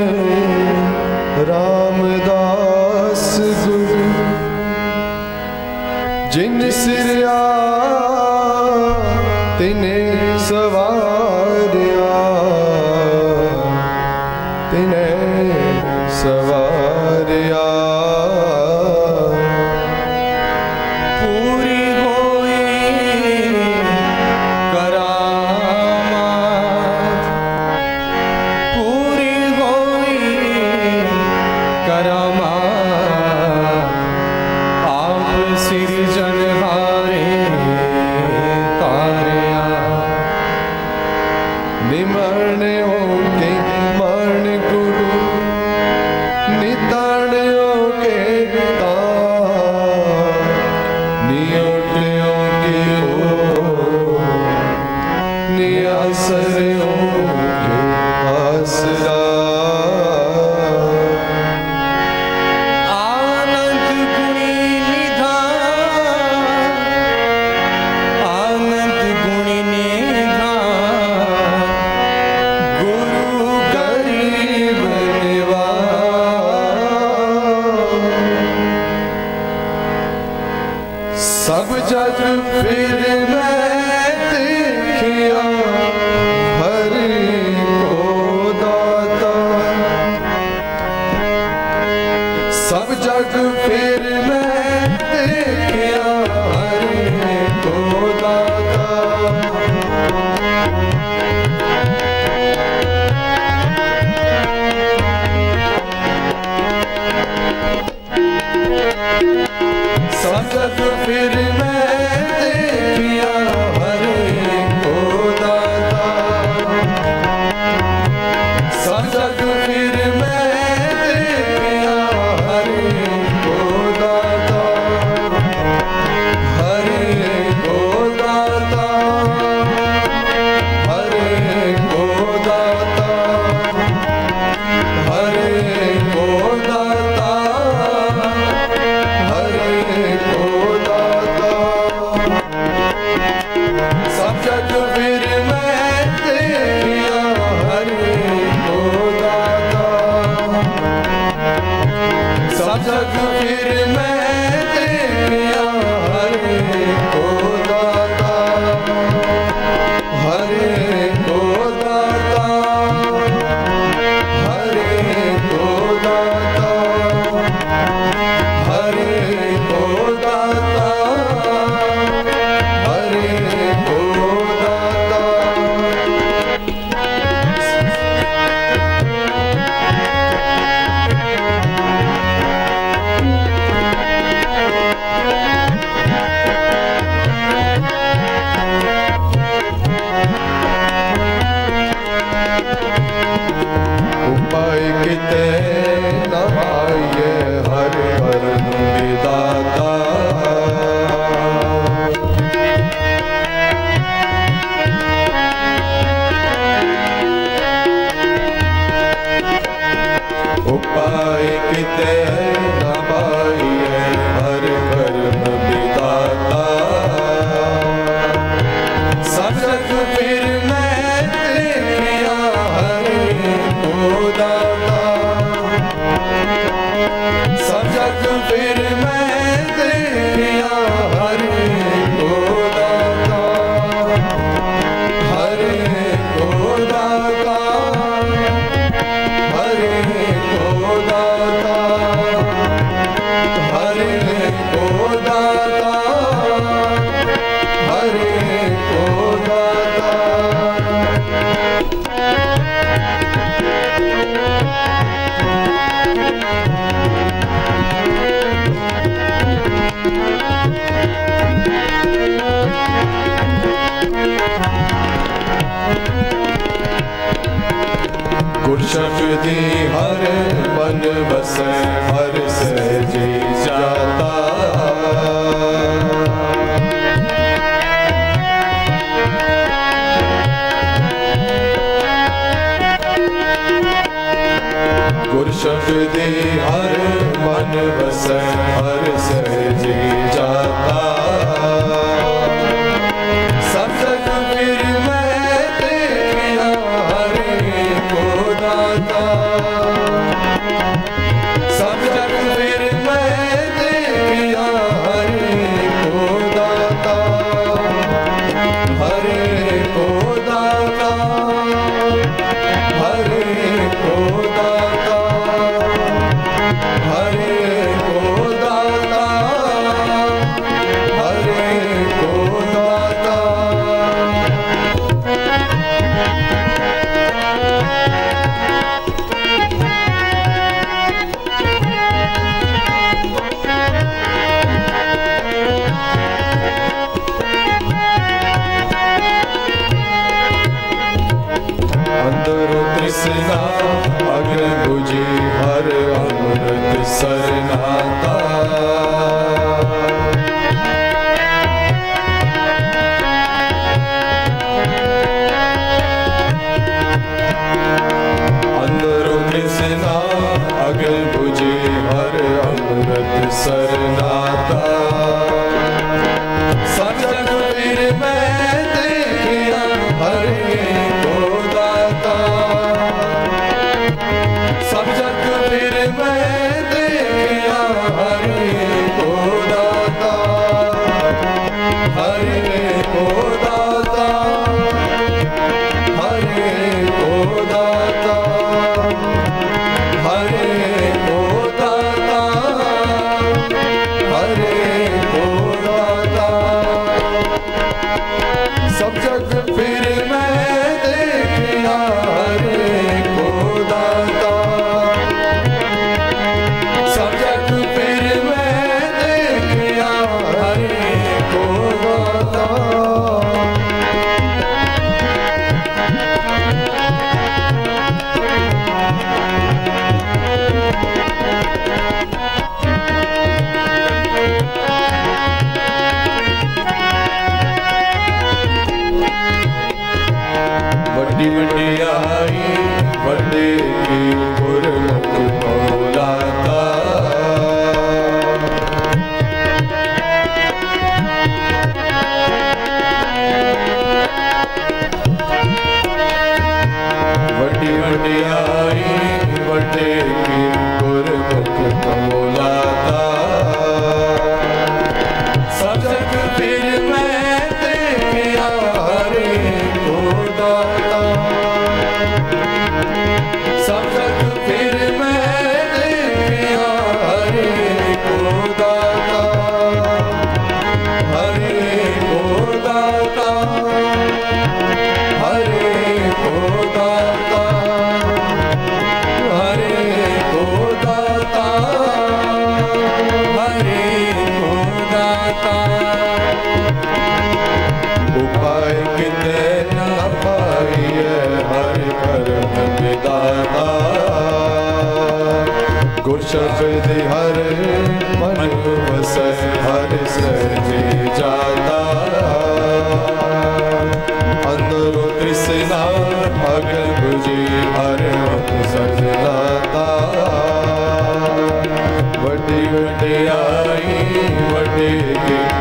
Speaker 1: the शक्ति हर मन बस
Speaker 4: हर सहजे जाता गुर शक्ति हर मन बस हर
Speaker 1: सहजे ਕਰੇ ਕੋ ਦਾਤਾ
Speaker 4: ਉਪਾਇ ਕਿਤੇ ਨਾ ਪਾਈਐ ਹਰ ਕਰਮ ਵਿਦਾਤਾ ਗੁਰ ਸ਼ਬਦ ਹਰ ਮਨ ਵਸੈ, ਹਰ ਸਰਜੇ ਜਾਤਾ। ਅੰਦਰੋ ਤ੍ਰਿਸਨਾ ਅਗਲ ਬੁਝੇ ਹਰ ਵੱਡੇ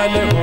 Speaker 1: Dale,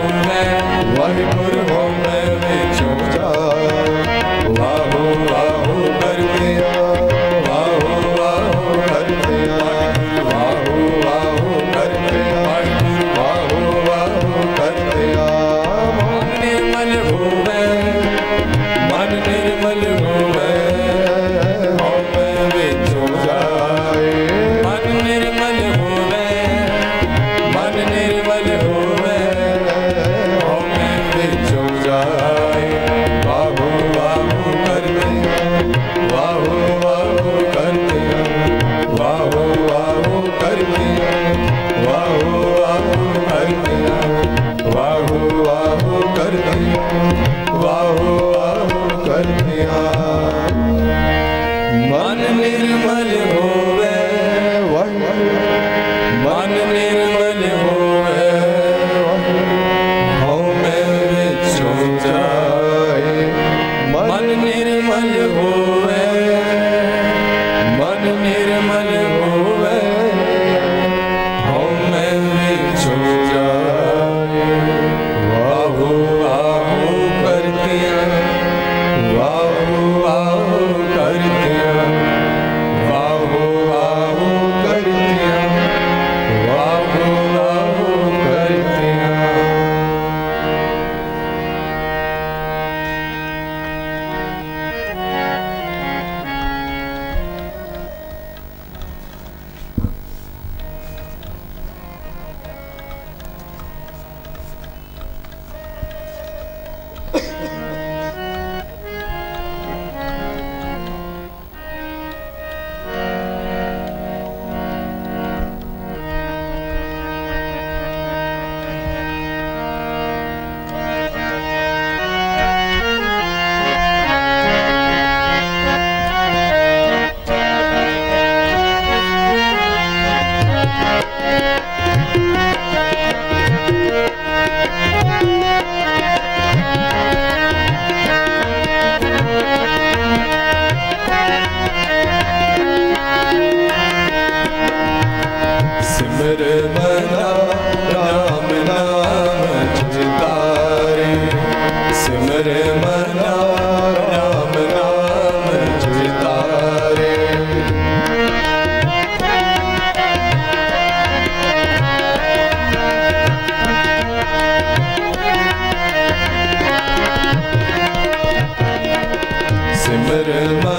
Speaker 1: Mırılma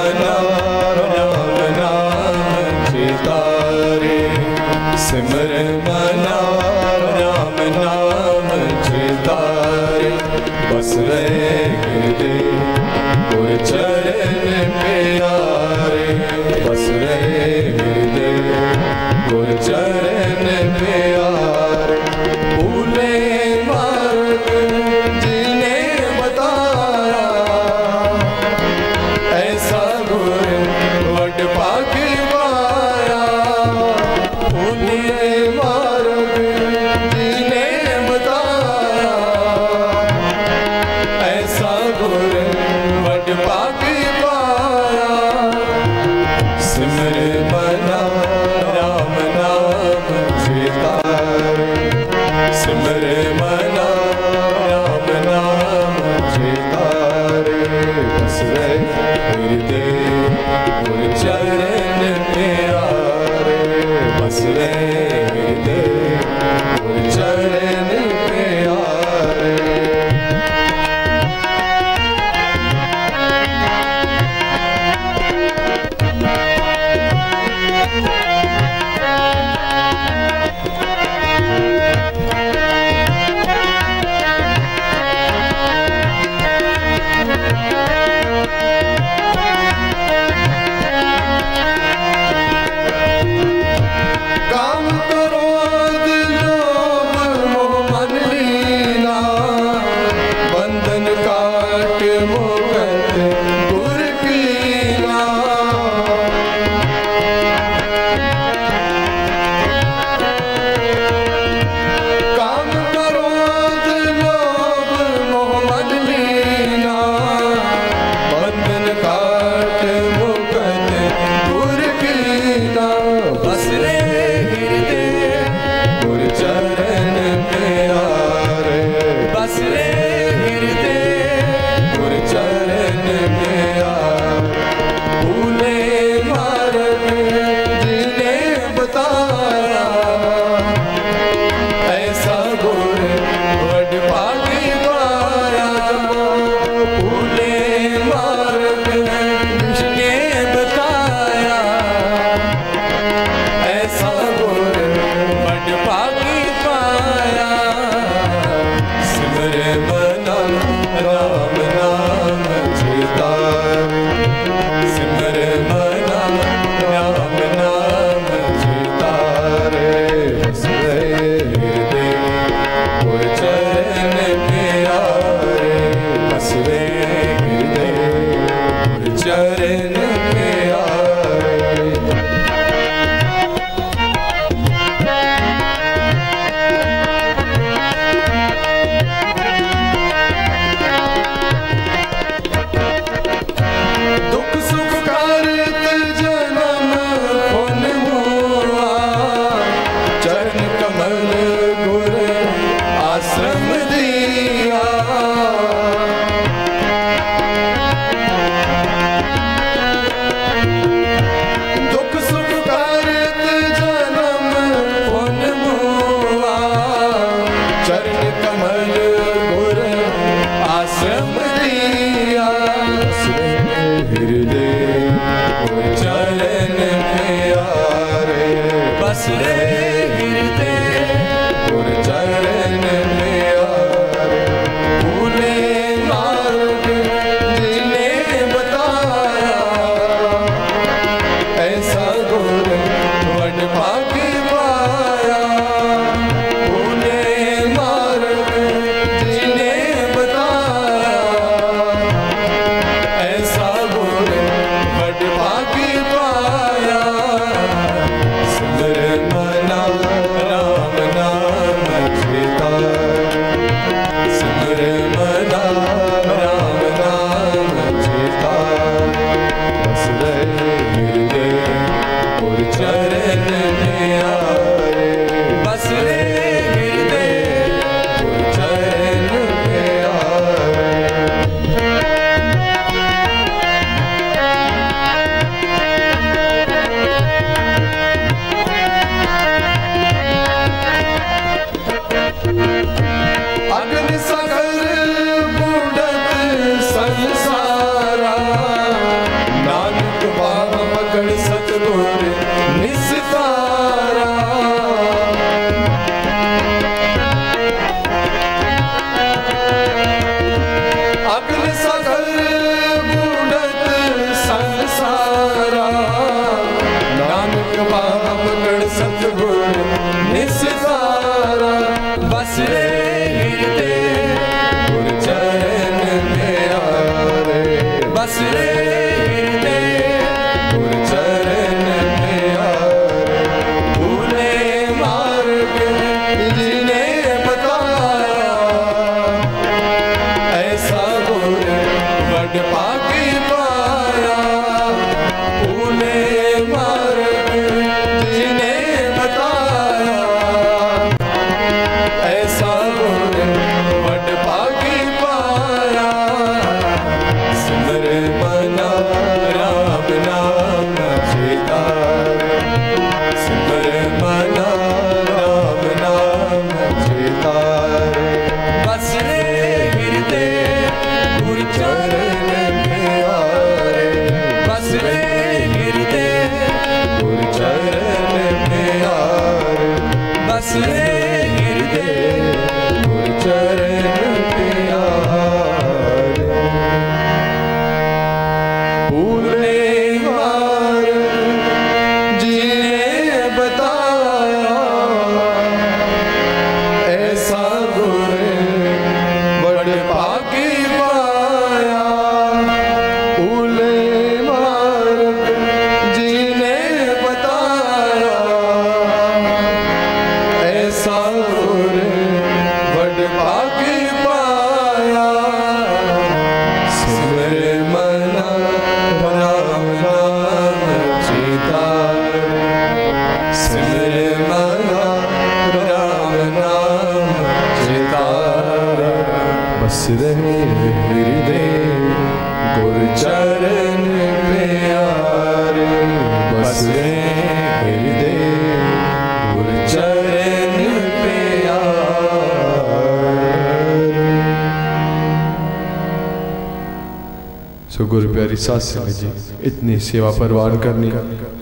Speaker 1: ਸਾਧ ਸੰਗਤ ਜੀ। ਇਤਨੀ ਸੇਵਾ ਪ੍ਰਵਾਨ ਕਰਨੀ।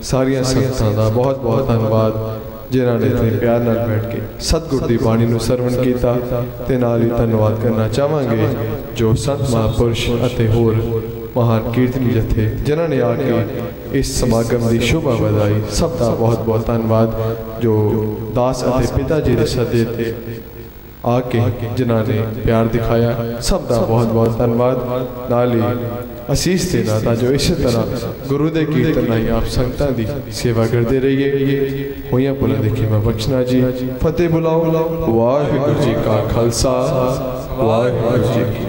Speaker 1: ਸਾਰੀਆਂ ਸੰਗਤਾਂ ਦਾ ਬਹੁਤ ਬਹੁਤ ਧੰਨਵਾਦ। ਜਿਨ੍ਹਾਂ ਨੇ ਇਤਨੇ ਪਿਆਰ ਨਾਲ ਬੈਠ ਕੇ ਸਤਿਗੁਰ ਦੀ ਬਾਣੀ ਨੂੰ ਸਰਵਣ ਕੀਤਾ ਤੇ ਨਾਲ ਹੀ ਧੰਨਵਾਦ ਕਰਨਾ ਚਾਹਾਂਗੇ ਜੋ ਸੰਤ ਮਹਾਂਪੁਰਸ਼ ਅਤੇ ਹੋਰ ਮਹਾਨ ਕੀਰਤਨੀ ਜਥੇ ਜਿਨ੍ਹਾਂ ਨੇ ਆ ਕੇ ਇਸ ਸਮਾਗਮ ਦੀ ਸ਼ੋਭਾ ਵਧਾਈ। ਸਭ ਦਾ ਬਹੁਤ ਬਹੁਤ ਧੰਨਵਾਦ। ਜੋ ਦਾਸ ਅਤੇ ਪਿਤਾ ਜੀ ਦੇ ਸੱਦੇ ਤੇ ਆ ਕੇ ਜਿਨ੍ਹਾਂ ਨੇ ਪਿਆਰ ਦਿਖਾਇਆ। ਸਭ ਦਾ ਬਹੁਤ ਬਹੁਤ ਧੰਨਵਾਦ। ਨਾਲ ਹੀ ਅਸੀਸ ਦੇਣਾ ਤਾਂ ਜੋ ਇਸੇ ਤਰ੍ਹਾਂ ਗੁਰੂ ਦੇ ਕੀਰਤਨ ਨਾਲ ਆਪ ਸੰਗਤਾਂ ਦੀ ਸੇਵਾ ਕਰਦੇ ਰਹੀਏ। ਹੋਈਆਂ ਭੁੱਲਾਂ ਦੀ ਖਿਮਾ ਬਖਸ਼ਣਾ ਜੀ। ਫਤਿਹ ਬੁਲਾਓ। ਵਾਹਿਗੁਰੂ ਜੀ ਕਾ ਖਾਲਸਾ। ਵਾਹਿਗੁਰੂ ਜੀ ਕੀ